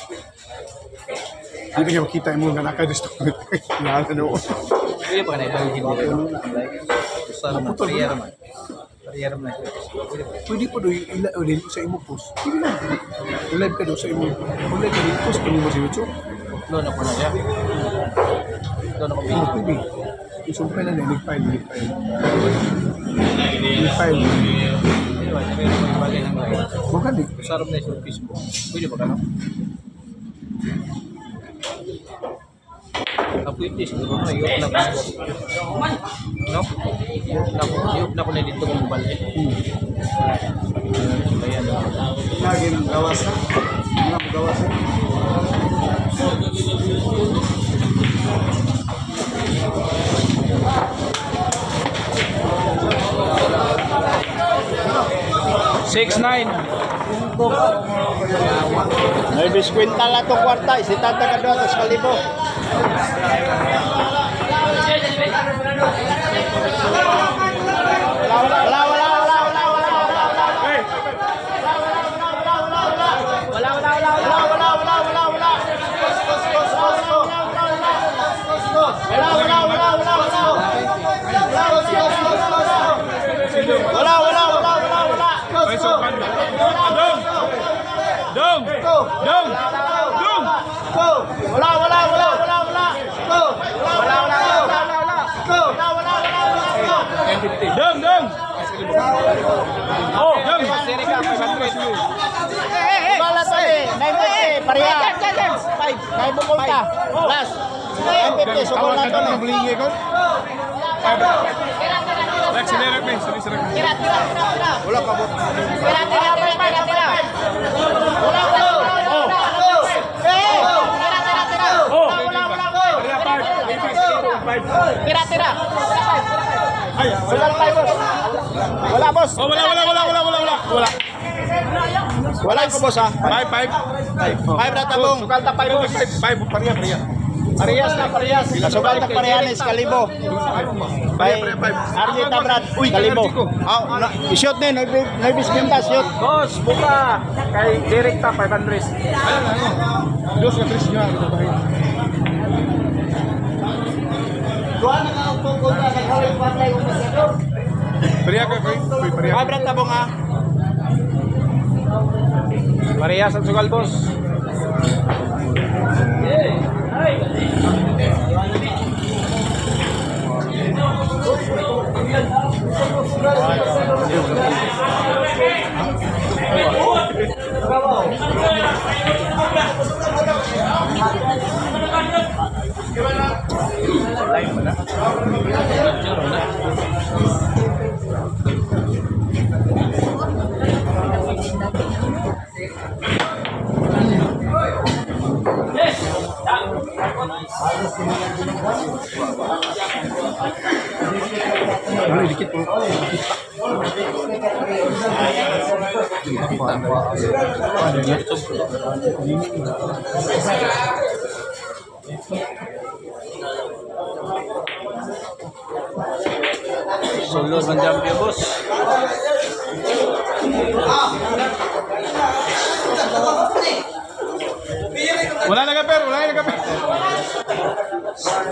Hindi niya makita yung mga nakadisto. Lalo na ako. Hindi pa kanina, hindi na rin. Gusto naman, prayer man. Man. Pwede pa. Pwede po doon ila ulit sa imo post. Hindi na. Live ka doon sa imo. Live ka doon post kung mo sa YouTube. Loan ako na siya. Loan ako video. pwede. Isumpay na na, nag-file, nag-file. Nag-file. Live. Maganda. Sarap na yung Facebook. Pwede ba ka na? Pwede. Siguro na. Iyok na ko. No? Iyok na ko. Iyok na ko na dito kung balik. Ayan. Lagi ng gawas na. Mga gawas na. Six nine. Sampo. May biskwintal atong kwarta. Isitata ka doon. Tapos kalibo. Dong. Dong. Dong. Bola bola bola bola bola. Bola bola bola bola. Bola bola bola. Dong dong. Oh, dong. Balas eh. Naik eh. Pareha. Naik bukol ta. Last. MPP sokol na to. Blingi kon. Relax, relax, relax. Relax, relax. Wala kabot. Relax, relax. Five. Maybe, five. Sugal tayo boss. Wala boss. Oh, wala, wala, wala, wala, wala, wala. Wala. Wala ko boss ha. Five, five. Five na tabong. Sukal ta five, five, five. Pareha, pareha. Parehas na parehas. Sugal ta parehanis kalibo. Bay. Arlita Brad. Uy, kalibo. Oh, na, i-shoot din. Naibis pinta shoot. Boss, buka. Kay direkta 500. Dos ka, Chris, nyo. Pareha ka, Chris. Uy, Pareha. Five na tabong ha. Parehas ang sugal, boss. Yes boleh dikit Solo menjam dia bos. Ah.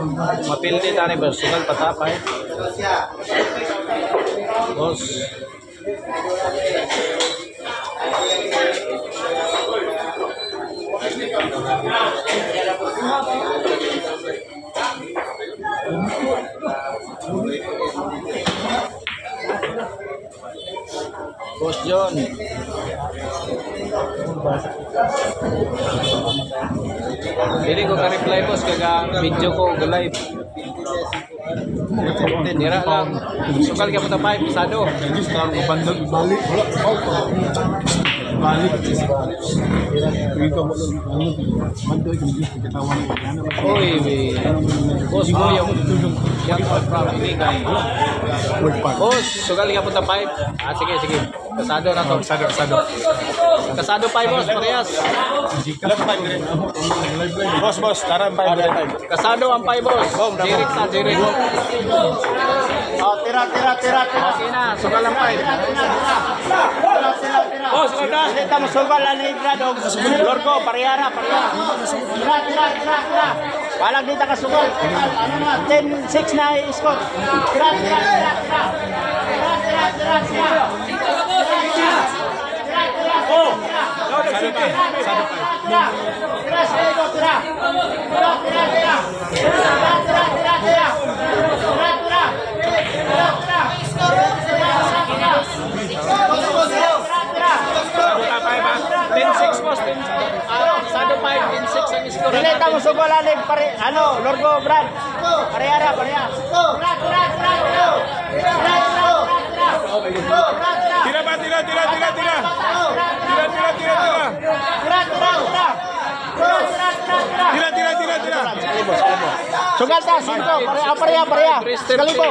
मपिल के ताने पर सुगल पता पाए बस। बस जोन। Dili ko ka-reply boss kaga video ko go live. Dira lang. Sukal ka pa tapay. Hindi, sekarang ko bandang balik. Balik. Ikaw, ano, bandoy, hindi, katawan. Yan naman. Oy, we- boss mo yung yan from Iligay. Boss, sukal ka pa tapay. Ah sige sige. Kasado na to. Kasado, kasado. Kasado pa boss, parehas. Boss, boss, tara, five, five. Kasado ang pay boss. Direct sa direct. Oh, tira, tira, tira, tira. Okay na, sukal ang pay. Oh, sugal na. Hindi tamo sugal ani grado. Lorco, pareha na, pareha. Tira, tira, tira, tira. Palag dito ka sugal. Ano na, 10-6 na i-score. Tira, tira, tira, tira. Tira, tira, tira, tira. Oh! Kasado pa, kasado pa. Tira, tira, tira, tira. Tira, tira, tira. Tira, tira, tira, tira. Tira, tira. Tira, Dili ta mo sugola ni pare ano Lorgo Brad. Pareha ra pareha. Brad Brad Brad. Tira ba tira tira tira tira. Tira tira tira tira. Brad Brad Brad. Tira, tira, tira, tira. Sugal ta, cinco. Pareha, pareha, pareha. Kalibo.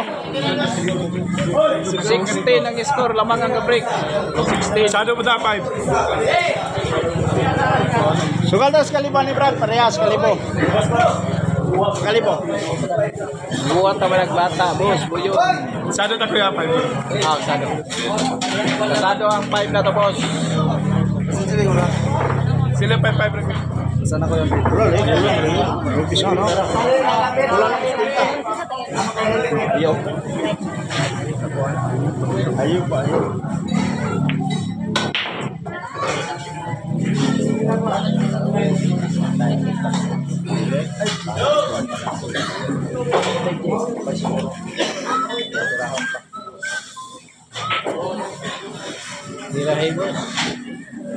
16 ang score, lamang ang break. 16. Kasado pa ta, five. Sugal ta sa kalibo ni Brad, pareha sa kalibo. Buwan ka man nagbata, boss. Buyo. Sado ta kuya pa. Ah, sado. Sado ang 5 na to, boss. Sila pa 5 rin. Sana ko yung Rugby no? Iyo. Ayun pa, ayun. Hindi na hey, boss.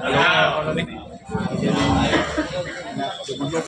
Kalau ekonomi